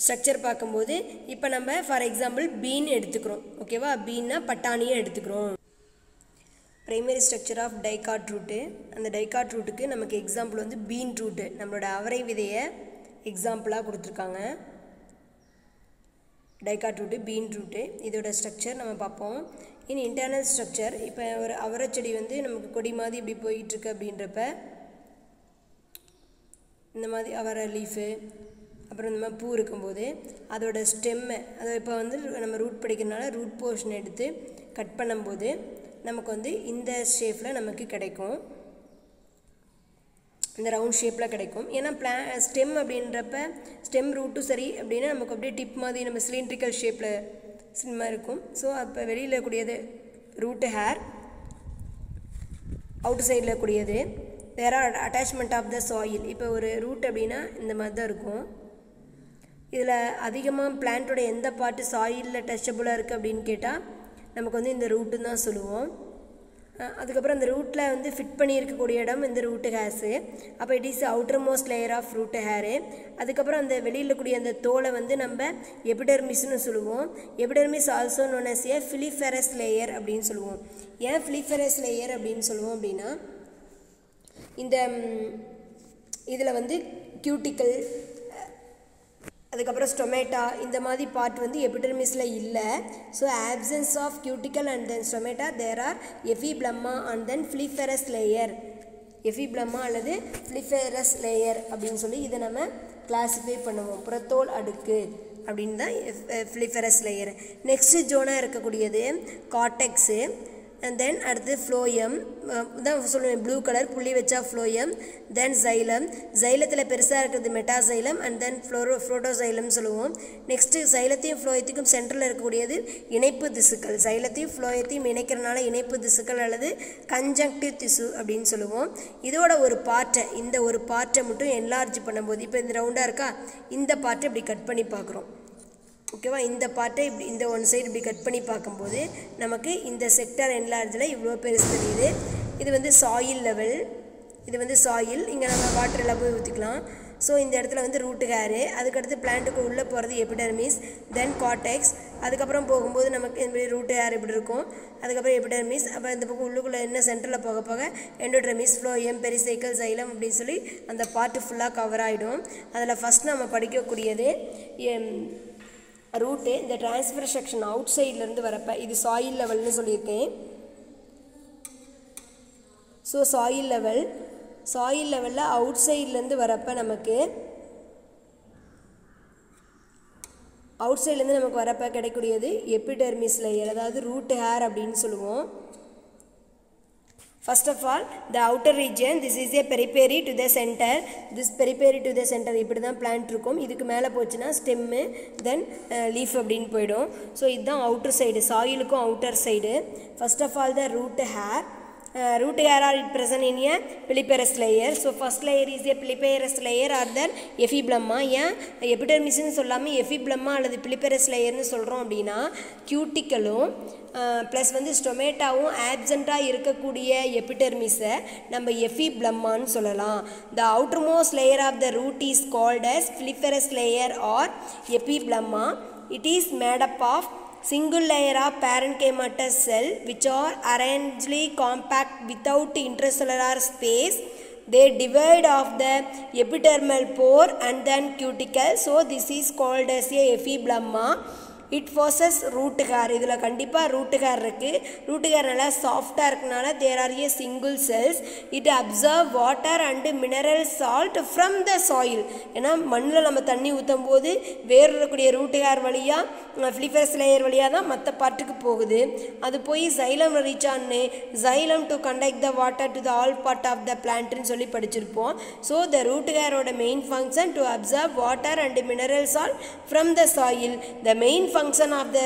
ஸ்ட்ரக்சர் பார்க்கும்போது இப்போ நம்ம ஃபார் எக்ஸாம்பிள் பீன் எடுத்துக்கிறோம் ஓகேவா பீன்னா பட்டாணியை எடுத்துக்கிறோம் primary structure of dicot root அந்த டைகாட் ரூட்டுக்கு நமக்கு எக்ஸாம்பிள் வந்து பீன் ரூட்டு நம்மளோட அவரை விதையை எக்ஸாம்பிளாக கொடுத்துருக்காங்க டைகாட் ரூட்டு பீன் ரூட்டு இதோட ஸ்ட்ரக்சர் நம்ம பார்ப்போம் இனி இன்டர்னல் ஸ்ட்ரக்சர் இப்போ ஒரு அவரை செடி வந்து நமக்கு கொடி மாதிரி இப்படி போயிட்டுருக்கு அப்படின்றப்ப இந்த மாதிரி அவரை லீஃபு அப்புறம் இந்த மாதிரி பூ இருக்கும்போது அதோட ஸ்டெம்மை அதை இப்போ வந்து நம்ம ரூட் படிக்கிறதுனால ரூட் போர்ஷன் எடுத்து கட் பண்ணும்போது நமக்கு வந்து இந்த ஷேப்பில் நமக்கு கிடைக்கும் இந்த ரவுண்ட் ஷேப்பில் கிடைக்கும் ஏன்னா பிளா ஸ்டெம் அப்படின்றப்ப ஸ்டெம் ரூட்டும் சரி அப்படின்னா நமக்கு அப்படியே டிப் மாதிரி நம்ம சிலிண்ட்ரிக்கல் ஷேப்பில் சினிமா இருக்கும் ஸோ அப்போ வெளியில் கூடியது ரூட்டு ஹேர் அவுட் சைடில் கூடியது வேறு அட்டாச்மெண்ட் ஆஃப் த சாயில் இப்போ ஒரு ரூட் அப்படின்னா இந்த மாதிரி தான் இருக்கும் இதில் அதிகமாக பிளான்ட்டோட எந்த பார்ட்டு சாயிலில் டச்சபுளாக இருக்குது அப்படின்னு கேட்டால் நமக்கு வந்து இந்த ரூட்டுன்னு தான் சொல்லுவோம் அதுக்கப்புறம் அந்த ரூட்டில் வந்து ஃபிட் பண்ணி இருக்கக்கூடிய இடம் இந்த ரூட்டு ஹேர்ஸு அப்போ it is outermost layer of root hair அதுக்கப்புறம் அந்த வெளியில் கூடிய அந்த தோலை வந்து நம்ம எபிடர்மிஸ்னு சொல்லுவோம் epidermis also known as a piliferous layer அப்படின்னு சொல்லுவோம் ஏன் ஃபிலிஃபெரஸ் லேயர் அப்படின்னு சொல்லுவோம் அப்படின்னா இந்த இதில் வந்து கியூட்டிக்கல் அதுக்கப்புறம் ஸ்டொமேட்டா இந்த மாதிரி பார்ட் வந்து எபிடர்மிஸில் இல்லை so absence of cuticle and then stomata there are epiblema and then piliferous layer epiblema அல்லது ஃப்ளிஃபெரஸ் லேயர் அப்படின்னு சொல்லி இதை நம்ம கிளாஸிஃபை பண்ணுவோம் புறத்தோல் அடுக்கு அப்படின்னு தான் ஃப்ளிஃபெரஸ் லேயர் நெக்ஸ்ட்டு ஜோனாக இருக்கக்கூடியது காட்டெக்ஸு அண்ட் தென் அடுத்து ஃப்ளோயம் தான் சொல்லுவேன் ப்ளூ கலர் புள்ளி வச்சா ஃப்ளோயம் தென் சைலம் சைலத்தில் பெருசாக இருக்கிறது metaxylem and then fluoro protoxylem சொல்லுவோம் நெக்ஸ்ட்டு சைலத்தையும் ஃப்ளோயத்துக்கும் சென்டரில் இருக்கக்கூடியது இணைப்பு திசுக்கள் சைலத்தையும் ஃப்ளோயத்தையும் இணைக்கிறனால இணைப்பு திசுக்கள் அல்லது கன்ஜங்டிவ் திசு அப்படின்னு சொல்லுவோம் இதோட ஒரு பார்ட்டை இந்த ஒரு பார்ட்டை மட்டும் என்லார்ஜ் பண்ணும்போது இப்போ இந்த ரவுண்டாக இருக்கா இந்த பார்ட்டை இப்படி கட் பண்ணி பார்க்குறோம் ஓகேவா இந்த பார்ட்டை இப்படி இந்த ஒன் சைடு இப்படி கட் பண்ணி பார்க்கும்போது நமக்கு இந்த செக்டர் என்லார்ஜில் இவ்வளோ பெருசு தெரியுது இது வந்து சாயில் லெவல் இது வந்து சாயில் இங்கே நம்ம வாட்டர் எல்லாம் போய் ஊற்றிக்கலாம் ஸோ இந்த இடத்துல வந்து ரூட்டு ஹேரு அதுக்கடுத்து பிளான்ட்டுக்கு உள்ளே போகிறது எபிடர்மிஸ் தென் காட்டெக்ஸ் அதுக்கப்புறம் போகும்போது நமக்கு இந்த மாதிரி ரூட்டு ஹேர் இப்படி இருக்கும் அதுக்கப்புறம் எபிடர்மிஸ் அப்புறம் இந்த பக்கம் உள்ளுக்குள்ளே என்ன சென்டரில் போக போக எம் ஃப்ளோயம் பெரிசைக்கிள் சைலம் அப்படின்னு சொல்லி அந்த பார்ட்டு ஃபுல்லாக கவர் ஆகிடும் அதில் ஃபஸ்ட் நம்ம படிக்கக்கூடியது ரூட்டு இந்த டிரான்ஸ்ஃபர் செக்ஷன் அவுட் சைட்லேருந்து வரப்போ இது சாயில் லெவல்னு சொல்லியிருக்கேன் ஸோ சாயில் லெவல் சாயில் லெவலில் அவுட் சைட்லேருந்து வரப்போ நமக்கு அவுட் சைட்லேருந்து நமக்கு வரப்போ கிடைக்கூடியது எப்பிடர்மிஸ் லேயர் அதாவது ரூட்டு ஹேர் அப்படின்னு சொல்லுவோம் First of all, the outer region, this is a periphery to the center. This periphery to the center இப்படி தான் plant இருக்கும் இதுக்கு மேலே போச்சுன்னா ஸ்டெம்மு தென் லீஃப் அப்படின்னு போயிடும் ஸோ இதுதான் அவுட்டர் சைடு சாயிலுக்கும் outer side. First of all, the root hair. uh, root air are present in a piliparous layer. So first layer is a piliparous layer or then epiblema ஏன் எபிடர்மிஸ்னு சொல்லாமல் எஃபிப்ளம்மா அல்லது பிலிப்பரஸ் லேயர்னு சொல்கிறோம் அப்படின்னா கியூட்டிக்கலும் ப்ளஸ் வந்து ஸ்டொமேட்டாவும் ஆப்சண்ட்டாக இருக்கக்கூடிய எபிடர்மிஸை நம்ம எஃபி பிளம்மான்னு சொல்லலாம் the outermost layer of the root is called as layer or epiblema it is made up of single layer of parent cell which are arrangedly compact without intercellular space they divide off the epidermal pore and then cuticle so this is called as a epiblema it possesses ரூட்டுகார் hair இதில் கண்டிப்பாக ரூட்டுகார் hair இருக்குது ரூட்டுகார் hair நல்லா சாஃப்டாக இருக்கனால there are a single cells it absorb water and mineral salt from the soil ஏன்னா மண்ணில் நம்ம தண்ணி ஊற்றும் போது வேறு இருக்கக்கூடிய ரூட் ஹேர் வழியாக ஃப்ளிஃபரஸ் லேயர் வழியாக தான் மற்ற பாட்டுக்கு போகுது அது போய் சைலம் ரீச் ஆன்னு xylem to conduct the water to the all part of the பிளான்ட்னு சொல்லி படிச்சிருப்போம் ஸோ த ரூட்டுகாரோட ஹேரோட main function to absorb water and mineral salt from the soil the main function of the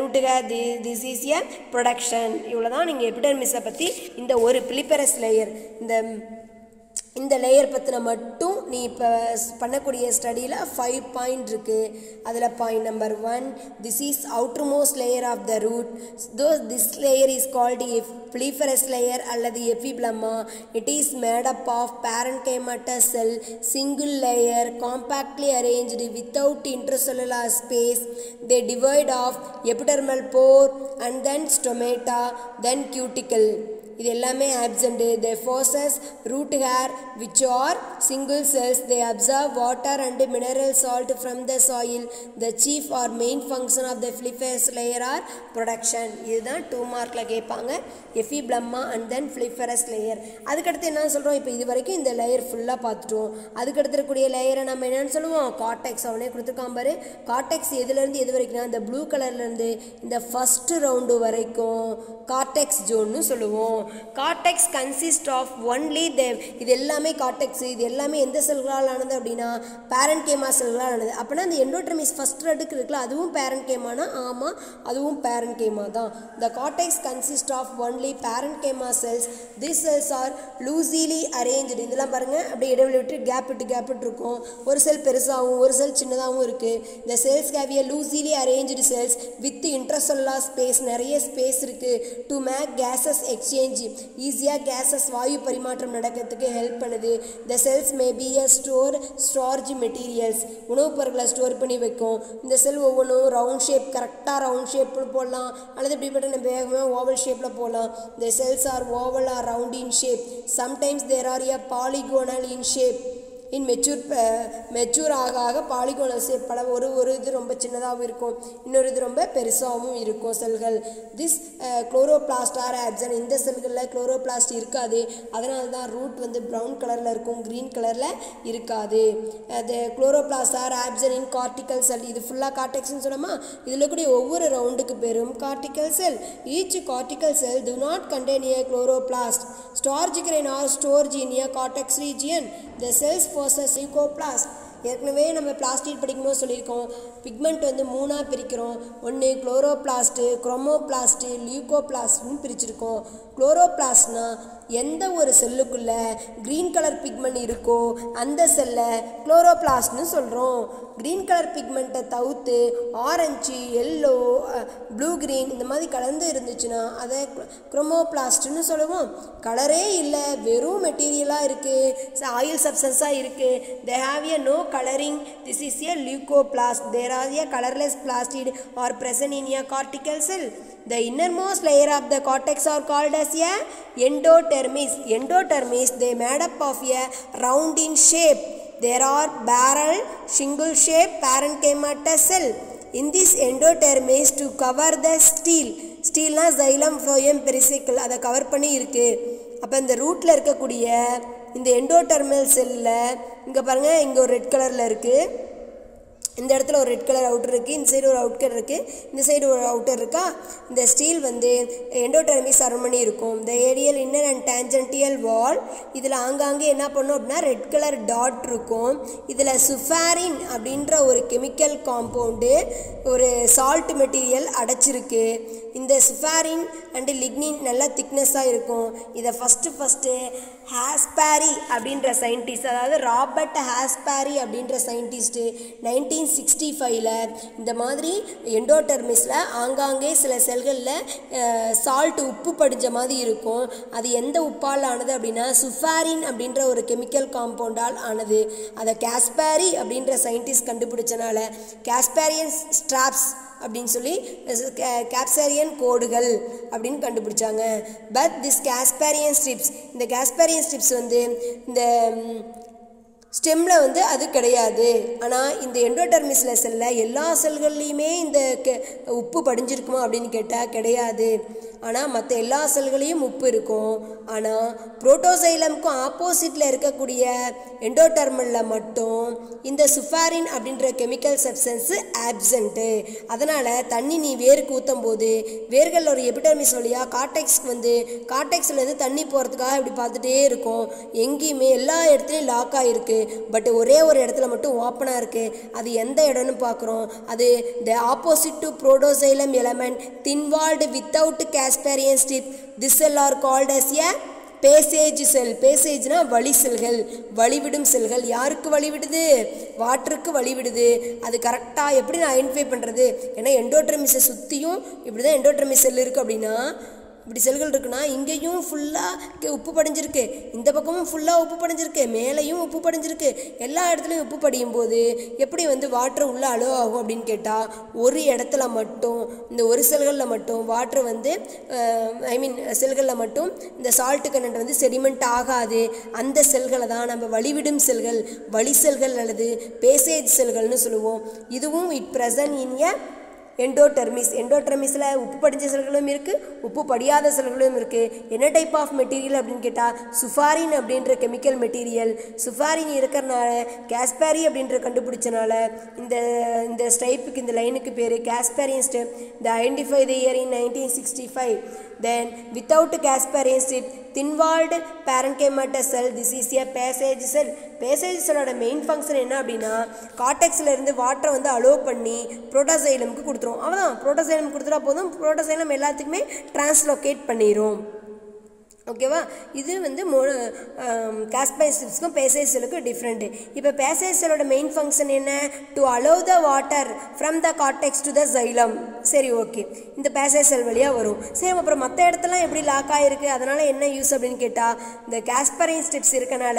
ரூட்டுகா the this is a production இவ்வளோ தான் நீங்கள் எபிடர்மிஸை பற்றி இந்த ஒரு பிலிப்பரஸ் லேயர் இந்த இந்த லேயர் பற்றின மட்டும் நீ இப்போ பண்ணக்கூடிய ஸ்டடியில் ஃபைவ் பாயிண்ட் இருக்குது அதில் point number one this is outermost layer of the root though this layer is called F ப்ளீஃபரஸ் layer அல்லது epiblema it is made up of parenchymatous cell single layer compactly arrange without intercellular space they devoid of epidermal pore and then stomata then cuticle இது எல்லாமே absent they possesses root hair which are single cells they absorb water and mineral salt from the soil the chief or main function of the piliferous layer or production இதுதான் two மார்க்கில் கேட்பாங்க எஃபி பிளம்மா and then ஃப்ளிஃபரஸ் layer அதுக்கடுத்து என்ன சொல்கிறோம் இப்போ இது வரைக்கும் இந்த லேயர் ஃபுல்லாக பார்த்துட்டோம் அதுக்கடுத்து இருக்கக்கூடிய லேயரை நம்ம என்னென்னு சொல்லுவோம் காட்டெக்ஸ் அவனே கொடுத்துருக்கான் பாரு காட்டெக்ஸ் எதுலேருந்து எது வரைக்கும் இந்த ப்ளூ கலர்லேருந்து இந்த ஃபஸ்ட்டு ரவுண்டு வரைக்கும் காட்டெக்ஸ் ஜோன்னு சொல்லுவோம் கார்டெக்ஸ் கன்சிஸ்ட் ஆஃப் ஒன்லி தேவ் இது எல்லாமே காட்டெக்ஸ் இது எல்லாமே எந்த செல்களால் ஆனது அப்படின்னா பேரண்ட் கேமா செல்களால் ஆனது அப்படின்னா அந்த எண்டோட்ரமிஸ் ஃபஸ்ட் அடுக்கு இருக்குல்ல அதுவும் பேரண்ட் கேமானா ஆமாம் அதுவும் பேரண்ட் கேமா தான் the cortex consist of only parenchyma cells this cells are loosely arrange இதெல்லாம் பாருங்கள் அப்படியே இடைவெளி விட்டு கேப் விட்டு கேப் விட்டு இருக்கும் ஒரு செல் பெருசாகவும் ஒரு செல் சின்னதாகவும் இருக்குது இந்த cells கேவிய loosely arrange cells with interest space நிறைய ஸ்பேஸ் இருக்குது to make gases exchange change ஈஸியாக கேஸஸ் வாயு பரிமாற்றம் நடக்கிறதுக்கு ஹெல்ப் பண்ணுது the cells may be a store storage materials உணவுப் பொருட்களை ஸ்டோர் பண்ணி வைக்கும் இந்த செல் ஒவ்வொன்றும் ரவுண்ட் ஷேப் கரெக்டாக ரவுண்ட் ஷேப்பில் போடலாம் அல்லது இப்படிப்பட்ட நம்ம வேகமாக ஓவல் ஷேப்பில் போடலாம் இந்த cells are oval or round in shape sometimes there are a polygonal in shape in mature mature ஆக ஆக பாலிகோனல்ஸ் பல ஒரு ஒரு இது ரொம்ப சின்னதாகவும் இருக்கும் இன்னொரு இது ரொம்ப பெருசாகவும் இருக்கும் செல்கள் திஸ் குளோரோபிளாஸ்ட் ஆர் ஆக்சன் இந்த செல்களில் குளோரோபிளாஸ்ட் இருக்காது அதனால தான் ரூட் வந்து ப்ரௌன் கலரில் இருக்கும் க்ரீன் கலரில் இருக்காது அது chloroplast are absent in cortical cell இது ஃபுல்லாக கார்டெக்ஸ்னு சொன்னோமா இதில் கூட ஒவ்வொரு ரவுண்டுக்கு பெரும் cortical cell each cortical cell do not contain a chloroplast starch grain or storage in a cortex region the cells versus leucoplast ஏற்கனவே நம்ம பிளாஸ்டிக் படிக்கும்போது சொல்லியிருக்கோம் பிக்மெண்ட் வந்து மூணாக பிரிக்கிறோம் ஒன்று குளோரோ பிளாஸ்ட்டு குரோமோபிளாஸ்ட்டு பிளாஸ்ட்னு பிரிச்சிருக்கோம் பிளாஸ்ட்னா எந்த ஒரு செல்லுக்குள்ளே க்ரீன் கலர் பிக்மெண்ட் இருக்கோ அந்த செல்லை குளோரோபிளாஸ்ட்னு சொல்கிறோம் க்ரீன் கலர் பிக்மெண்ட்டை தவுத்து ஆரஞ்சு எல்லோ ப்ளூ க்ரீன் இந்த மாதிரி கலந்து இருந்துச்சுன்னா அதை குரோமோபிளாஸ்ட்னு சொல்லுவோம் கலரே இல்லை வெறும் மெட்டீரியலாக இருக்குது ஆயில் சப்சன்ஸாக இருக்குது they have a no colouring this is a plast there are a colourless plastid are present in a cortical cell The innermost layer of the cortex are called as a endodermis. Endodermis they made up of a round in shape. There are barrel, shingle shape, parenchyma cell. In this endodermis to cover the steel. ஸ்டீல்னா xylem phloem pericycle அதை cover பண்ணி இருக்குது அப்போ இந்த ரூட்டில் இருக்கக்கூடிய இந்த எண்டோடெர்மல் செல்லில் இங்கே பாருங்கள் இங்கே ஒரு ரெட் கலரில் இருக்குது இந்த இடத்துல ஒரு ரெட் கலர் அவுட்டர் இருக்குது இந்த சைடு ஒரு அவுட்டர் இருக்குது இந்த சைடு ஒரு அவுட்டர் இருக்கா இந்த ஸ்டீல் வந்து எண்டோடெரமி சரமணி இருக்கும் இந்த Ariel inner and tangential wall இதில் ஆங்காங்கே என்ன பண்ணும் அப்படின்னா ரெட் கலர் டாட் இருக்கும் இதில் சுஃபாரின் அப்படின்ற ஒரு கெமிக்கல் காம்பவுண்டு ஒரு சால்ட் மெட்டீரியல் அடைச்சிருக்கு இந்த சுஃபாரின் அண்டு லிக்னின் நல்லா திக்னஸ்ஸாக இருக்கும் இதை ஃபஸ்ட்டு ஃபஸ்ட்டு ஹாஸ்பாரி அப்படின்ற சயின்டிஸ்ட் அதாவது ராபர்ட் ஹாஸ்பாரி அப்படின்ற சயின்டிஸ்ட்டு நைன்டீன் சிக்ஸ்டி ஃபைவ்ல இந்த மாதிரி எண்டோடெர்மிஸில் ஆங்காங்கே சில செல்களில் சால்ட் உப்பு படிஞ்ச மாதிரி இருக்கும் அது எந்த உப்பால் ஆனது அப்படின்னா சுஃபாரின் அப்படின்ற ஒரு கெமிக்கல் காம்பவுண்டால் ஆனது அதை கேஸ்பாரி அப்படின்ற சயின்டிஸ்ட் கண்டுபிடிச்சனால கேஸ்பாரியன் ஸ்ட்ராப்ஸ் அப்படின்னு சொல்லி கேப்சாரியன் கோடுகள் அப்படின்னு கண்டுபிடிச்சாங்க பட் திஸ் கேஸ்பாரியன் ஸ்ட்ரிப்ஸ் இந்த கேஸ்பாரியன் ஸ்ட்ரிப்ஸ் வந்து இந்த ஸ்டெம்மில் வந்து அது கிடையாது ஆனால் இந்த எண்டோடர்மிஸில் செல்ல எல்லா செல்கள்லேயுமே இந்த உப்பு படிஞ்சிருக்குமா அப்படின்னு கேட்டால் கிடையாது ஆனால் மற்ற எல்லா செல்களையும் உப்பு இருக்கும் ஆனால் புரோட்டோசைலமுக்கும் ஆப்போசிட்டில் இருக்கக்கூடிய எண்டோடெர்மலில் மட்டும் இந்த சுஃபாரின் அப்படின்ற கெமிக்கல் சப்ஸ்டன்ஸு ஆப்சண்ட்டு அதனால் தண்ணி நீ வேருக்கு ஊற்றும் போது வேர்கள் ஒரு எபிடர்மிஸ் வழியாக காட்டெக்ஸ்க்கு வந்து காட்டெக்ஸ்லேருந்து தண்ணி போகிறதுக்காக இப்படி பார்த்துட்டே இருக்கும் எங்கேயுமே எல்லா இடத்துலையும் லாக் ஆகிருக்கு பட் ஒரே ஒரு இடத்துல மட்டும் ஓப்பனாக இருக்குது அது எந்த இடம்னு பார்க்குறோம் அது the opposite to protoxylem element thin walled without K experienced it. This cell are called as a passage cell பேசேஜ்னா வழி செல்கள் வழிவிடும் செல்கள் யாருக்கு வழிவிடுது வாட்டருக்கு வழிவிடுது அது கரெக்டாக எப்படி நான் ஐடென்டிஃபை பண்ணுறது ஏன்னா எண்டோட்ரமிஸை சுற்றியும் இப்படி தான் எண்டோட்ரமி செல் இருக்குது அப்படின்னா இப்படி செல்கள் இருக்குன்னா இங்கேயும் ஃபுல்லாக உப்பு படிஞ்சிருக்கு இந்த பக்கமும் ஃபுல்லாக உப்பு படிஞ்சிருக்கு மேலேயும் உப்பு படிஞ்சிருக்கு எல்லா இடத்துலையும் உப்பு படியும் போது எப்படி வந்து வாட்ரு உள்ளே அலோ ஆகும் அப்படின்னு கேட்டால் ஒரு இடத்துல மட்டும் இந்த ஒரு செல்களில் மட்டும் வாட்ரு வந்து ஐ மீன் செல்களில் மட்டும் இந்த சால்ட்டு கண்ணெண்ட் வந்து செடிமெண்ட் ஆகாது அந்த செல்களை தான் நம்ம வழிவிடும் செல்கள் வழி செல்கள் அல்லது பேசேஜ் செல்கள்னு சொல்லுவோம் இதுவும் it present in a endodermis எண்டோடெர்மிஸில் உப்பு படிஞ்ச செல்களும் இருக்குது உப்பு படியாத செல்களும் இருக்குது என்ன டைப் ஆஃப் மெட்டீரியல் அப்படின்னு கேட்டால் சுஃபாரின் அப்படின்ற கெமிக்கல் மெட்டீரியல் சுஃபாரின் இருக்கிறனால கேஸ்பேரி அப்படின்ற கண்டுபிடிச்சனால இந்த இந்த ஸ்டைப்புக்கு இந்த லைனுக்கு பேர் Casparian strip the identify the year in nineteen sixty five Then, without Casparian sheep, thin walled parenchymatous cell this is a passage cell passage செல்லோட main function என்ன அப்படின்னா காட்டெக்ஸில் இருந்து வாட்டரை வந்து அலோவ் பண்ணி புரோட்டோசைலமுக்கு கொடுத்துரும் அவதான் புரோட்டோசைலம் கொடுத்துட்டா போதும் புரோட்டோசைலம் எல்லாத்துக்குமே டிரான்ஸ்லோகேட் பண்ணிடும் ஓகேவா இது வந்து மோ காஸ்பைசில்ஸ்க்கும் பேசைசிலுக்கும் டிஃப்ரெண்ட்டு இப்போ பேசைசலோட மெயின் ஃபங்க்ஷன் என்ன to allow the water from the cortex to the xylem சரி ஓகே இந்த பேசைசல் வழியாக வரும் சரி அப்புறம் மற்ற இடத்துலாம் எப்படி லாக் ஆகிருக்கு அதனால் என்ன யூஸ் அப்படின்னு கேட்டால் இந்த காஸ்பரைன் ஸ்டிப்ஸ் இருக்கனால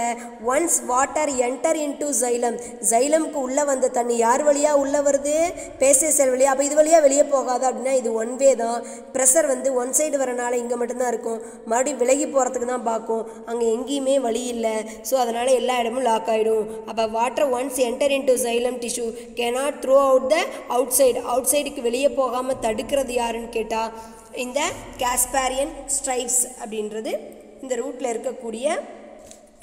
once water enter into xylem ஜைலம்க்கு உள்ளே வந்த தண்ணி யார் வழியாக உள்ளே வருது பேசைசல் வழியாக அப்போ இது வழியாக வெளியே போகாது அப்படின்னா இது ஒன் வே தான் ப்ரெஷர் வந்து ஒன் சைடு வரனால இங்கே மட்டும்தான் இருக்கும் மறுபடியும் விலை விலகி போகிறதுக்கு தான் பார்க்கும் அங்கே எங்கேயுமே வழி இல்லை ஸோ அதனால் எல்லா இடமும் லாக் ஆகிடும் அப்போ water once enter into xylem tissue cannot through out the outside out சைடுக்கு வெளியே போகாமல் தடுக்கிறது யாருன்னு கேட்டால் இந்த காஸ்பாரியன் ஸ்ட்ரைப்ஸ் அப்படின்றது இந்த ரூட்டில் இருக்கக்கூடிய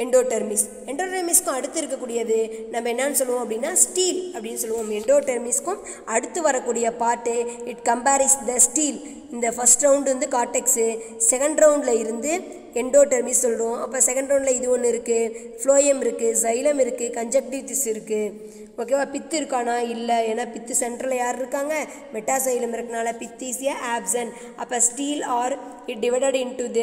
எண்டோடெர்மிஸ் எண்டோடெர்மிஸ்க்கும் அடுத்து இருக்கக்கூடியது நம்ம என்னன்னு சொல்லுவோம் அப்படின்னா ஸ்டீல் அப்படின்னு சொல்லுவோம் எண்டோடெர்மிஸ்க்கும் அடுத்து வரக்கூடிய part it comprises the stele இந்த ஃபஸ்ட் ரவுண்டு வந்து காட்டெக்ஸு செகண்ட் ரவுண்டில் இருந்து எண்டோடெர்மிஸ் சொல்கிறோம் அப்போ செகண்ட் ரவுண்டில் இது ஒன்று இருக்குது ஃப்ளோயம் இருக்குது சைலம் இருக்குது கன்ஜக்டிவ்ஸ் இருக்குது ஓகேவா பித்து இருக்கானா இல்லை ஏன்னா பித்து சென்டரில் யார் இருக்காங்க மெட்டாசைலம் இருக்கனால பித் இஸ் ஆப்சன் அப்போ stele or it divided into the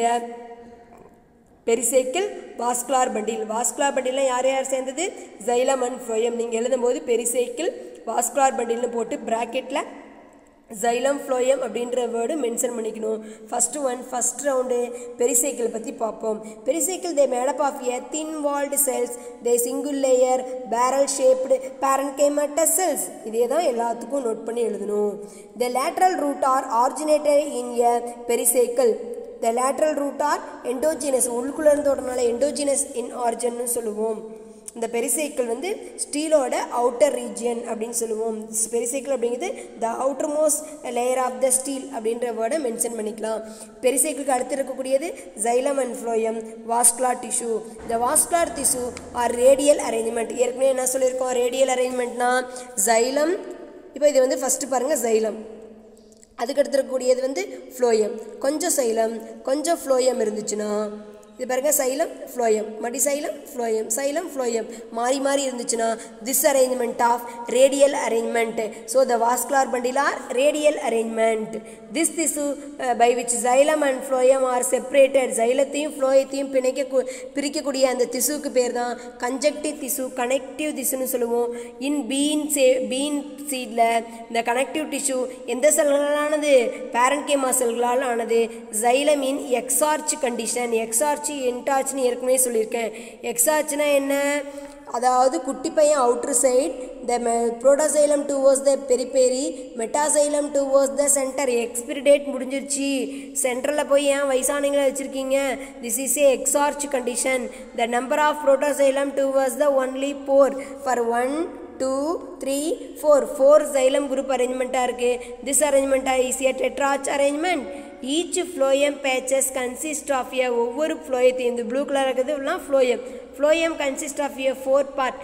pericycle vascular bundle vascular பண்டில்லாம் யார் யார் சேர்ந்தது ஜைலம் அண்ட் ஃப்ளோயம் நீங்கள் எழுதும்போது பெரிசைக்கிள் வாஸ்குலார் பண்டில்னு போட்டு ப்ராக்கெட்டில் ஜைலம் ஃப்ளோயம் அப்படின்ற வேர்டு மென்ஷன் பண்ணிக்கணும் first one first round pericycle பற்றி பார்ப்போம் pericycle they made up of a thin walled cells they single layer barrel shaped parenchymatous cells இதே தான் எல்லாத்துக்கும் நோட் பண்ணி எழுதணும் the lateral root are originated in a pericycle the lateral root are endogenous உள்குள்ளே இருந்தோடனால endogenous in ஆர்ஜன்னு சொல்லுவோம் இந்த pericycle வந்து ஸ்டீலோட அவுட்டர் ரீஜியன் அப்படின்னு சொல்லுவோம் பெரிசைக்கிள் அப்படிங்கிறது the outermost layer of the stele அப்படின்ற வேர்டை மென்ஷன் பண்ணிக்கலாம் பெரிசைக்கிளுக்கு அடுத்து இருக்கக்கூடியது xylem and phloem vascular tissue இந்த vascular tissue are radial arrangement ஏற்கனவே என்ன சொல்லியிருக்கோம் ரேடியல் அரேஞ்ச்மெண்ட்னா ஜைலம் இப்போ இது வந்து ஃபஸ்ட்டு பாருங்கள் ஜைலம் அதுக்கு இருக்கக்கூடியது வந்து ஃப்ளோயம் கொஞ்சம் சைலம் கொஞ்சம் ஃப்ளோயம் இருந்துச்சுன்னா இது பாருங்க சைலம் ஃப்ளோயம் மடி சைலம் ஃப்ளோயம் சைலம் ஃப்ளோயம் மாறி மாறி இருந்துச்சுன்னா this arrangement of radial arrangement so the vascular bundle are radial arrangement this திசு by which xylem and phloem are separated சைலத்தையும் ஃப்ளோயத்தையும் பிணைக்க பிரிக்கக்கூடிய அந்த திசுவுக்கு பேர் தான் கன்ஜெக்டிவ் திசு கனெக்டிவ் திசுன்னு சொல்லுவோம் இன் பீன் சே பீன் சீடில் இந்த கனெக்டிவ் டிஷ்யூ எந்த செல்களானது பேரன்கேமா செல்களால் ஆனது xylem in exarch condition exarch ஆச்சு என்டாச்சுன்னு ஏற்கனவே சொல்லியிருக்கேன் எக்ஸாச்சுன்னா என்ன அதாவது குட்டி பையன் அவுட்ரு சைட் த மெ two was the peri metaxylem two was the center expiry date முடிஞ்சிருச்சு சென்டரில் போய் ஏன் வயசானங்களை வச்சுருக்கீங்க this is a exarch condition the number of protoxylem was the only four for one two three four four xylem group அரேஞ்ச்மெண்ட்டாக இருக்குது this அரேஞ்ச்மெண்ட்டாக ஈஸியாக tetrarch arrangement each phloem patches consist of a ஒவ்வொரு ஃப்ளோயத்தையும் இந்த ப்ளூ கலர் இருக்கிறதுலாம் phloem phloem consist of a four part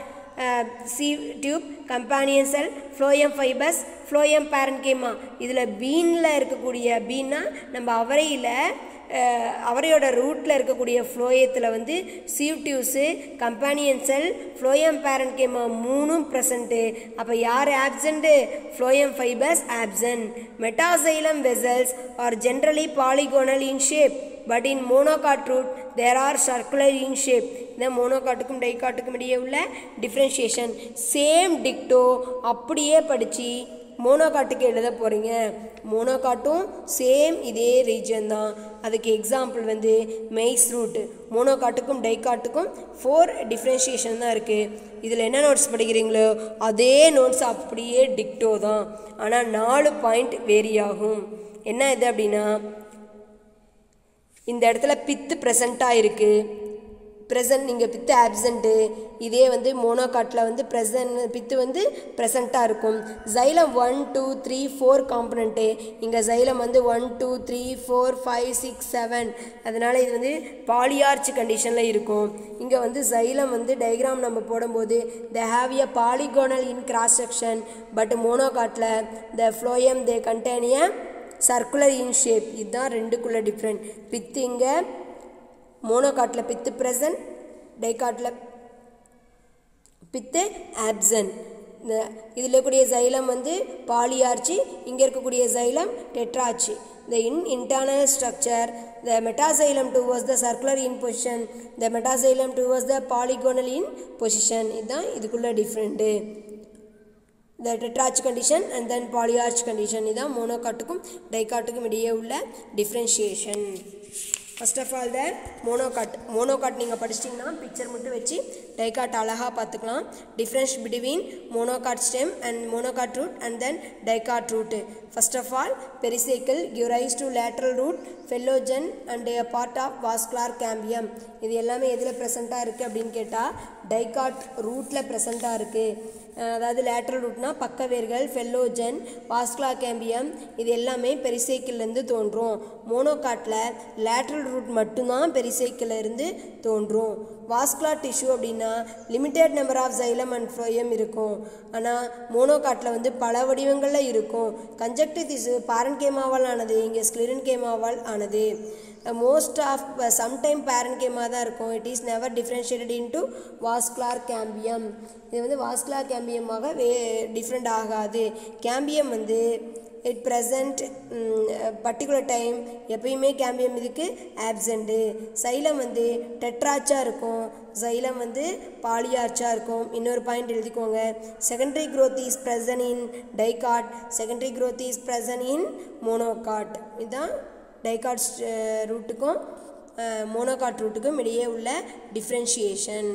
sieve tube companion cell phloem fibres phloem parenchyma இதில் பீனில் இருக்கக்கூடிய பீன்னா நம்ம அவரையில் அவரையோட ரூட்டில் இருக்கக்கூடிய ஃப்ளோயத்தில் வந்து tubes companion cell phloem parenchyma மூணும் ப்ரெசண்ட்டு அப்போ யார் absent phloem fibres absent metaxylem vessels are generally polygonal in shape but in monocot root there are circular in shape இந்த மோனோகாட்டுக்கும் டைகாட்டுக்கும் இடையே உள்ள டிஃப்ரென்ஷியேஷன் சேம் டிக்டோ அப்படியே படித்து மோனோகாட்டுக்கு எழுத போகிறீங்க மோனோகாட்டும் சேம் இதே ரீஜன் தான் அதுக்கு எக்ஸாம்பிள் வந்து மெய்ஸ் ரூட்டு மோனோகாட்டுக்கும் டைகாட்டுக்கும் ஃபோர் டிஃப்ரென்ஷியேஷன் தான் இருக்குது இதில் என்ன நோட்ஸ் படிக்கிறீங்களோ அதே நோட்ஸ் அப்படியே டிக்டோ தான் ஆனால் நாலு பாயிண்ட் வேரி ஆகும் என்ன இது அப்படின்னா இந்த இடத்துல பித்து ப்ரெசண்ட்டாக இருக்குது ப்ரெசன்ட் நீங்கள் பித்து ஆப்சண்ட்டு இதே வந்து மோனோகாட்டில் வந்து ப்ரெசன் பித்து வந்து ப்ரெசண்ட்டாக இருக்கும் xylem one two three four component இங்கே ஜைலம் வந்து one two three four five six seven அதனால் இது வந்து பாலியார்ச் கண்டிஷனில் இருக்கும் இங்கே வந்து ஜைலம் வந்து டயக்ராம் நம்ம போடும்போது the have a polygonal in cross section but மோனோகாட்டில் the phloem they கண்டேனிய சர்க்குலர் இன் ஷேப் இதுதான் ரெண்டுக்குள்ளே டிஃப்ரெண்ட் பித்து இங்கே மோனோகாட்டில் பித்து ப்ரெசன்ட் டைகாட்டில் பித்து ஆப்சன் இந்த இதில் இருக்கக்கூடிய சைலம் வந்து பாலியார்ச்சி இங்கே இருக்கக்கூடிய xylem tetrarchy the in internal structure the metaxylem 2 was the circular in position the metaxylem 2 was the polygonal in position இதுதான் இதுக்குள்ளே different the tetrarch condition and then polyarch condition இதுதான் மோனோகாட்டுக்கும் டைகாட்டுக்கும் இடையே உள்ள differentiation first of all the monocot monocot நீங்கள் படிச்சிட்டிங்கன்னா picture மட்டும் வச்சு டைகாட் அழகாக பார்த்துக்கலாம் difference between monocot stem and monocot root and then dicot root first of all pericycle give rise to lateral root phellogen and part of vascular cambium இது எல்லாமே எதில் ப்ரெசண்ட்டாக இருக்குது அப்படின்னு கேட்டால் டைகாட் ரூட்டில் ப்ரெசண்ட்டாக இருக்குது அதாவது லேட்ரல் ரூட்னா வேர்கள் ஃபெல்லோஜன் வாஸ்குலா கேம்பியம் இது எல்லாமே பெரிசைக்கிள்லேருந்து தோன்றும் மோனோகாட்டில் லேட்ரல் ரூட் மட்டும்தான் பெரிசைக்கில் இருந்து தோன்றும் வாஸ்குலார் டிஷ்யூ அப்படின்னா limited number of xylem and phloem இருக்கும் ஆனால் மோனோகாட்டில் வந்து பல வடிவங்களில் இருக்கும் கன்ஜக்டிவ் திசு பாரன் கேமாவால் ஆனது இங்கே ஸ்கிலிரன் கேமாவால் ஆனது மோஸ்ட் ஆஃப் சம்டைம் பேரன் கேமாக தான் இருக்கும் it is never differentiated to vascular cambium இது வந்து வாஸ்குலார் கேம்பியமாக வே டிஃப்ரெண்ட் ஆகாது கேம்பியம் வந்து இட் ப்ரெசன்ட் பர்டிகுலர் டைம் எப்பயுமே கேம்பியம் இதுக்கு ஆப்சண்ட்டு சைலம் வந்து டெட்ராச்சாக இருக்கும் சைலம் வந்து பாலியார்ச்சாக இருக்கும் இன்னொரு பாயிண்ட் எழுதிக்கோங்க secondary growth is present in dicot secondary growth is present in monocot இதுதான் டைகாட் ரூட்டுக்கும் மோனோகாட் ரூட்டுக்கும் இடையே உள்ள டிஃப்ரென்ஷியேஷன்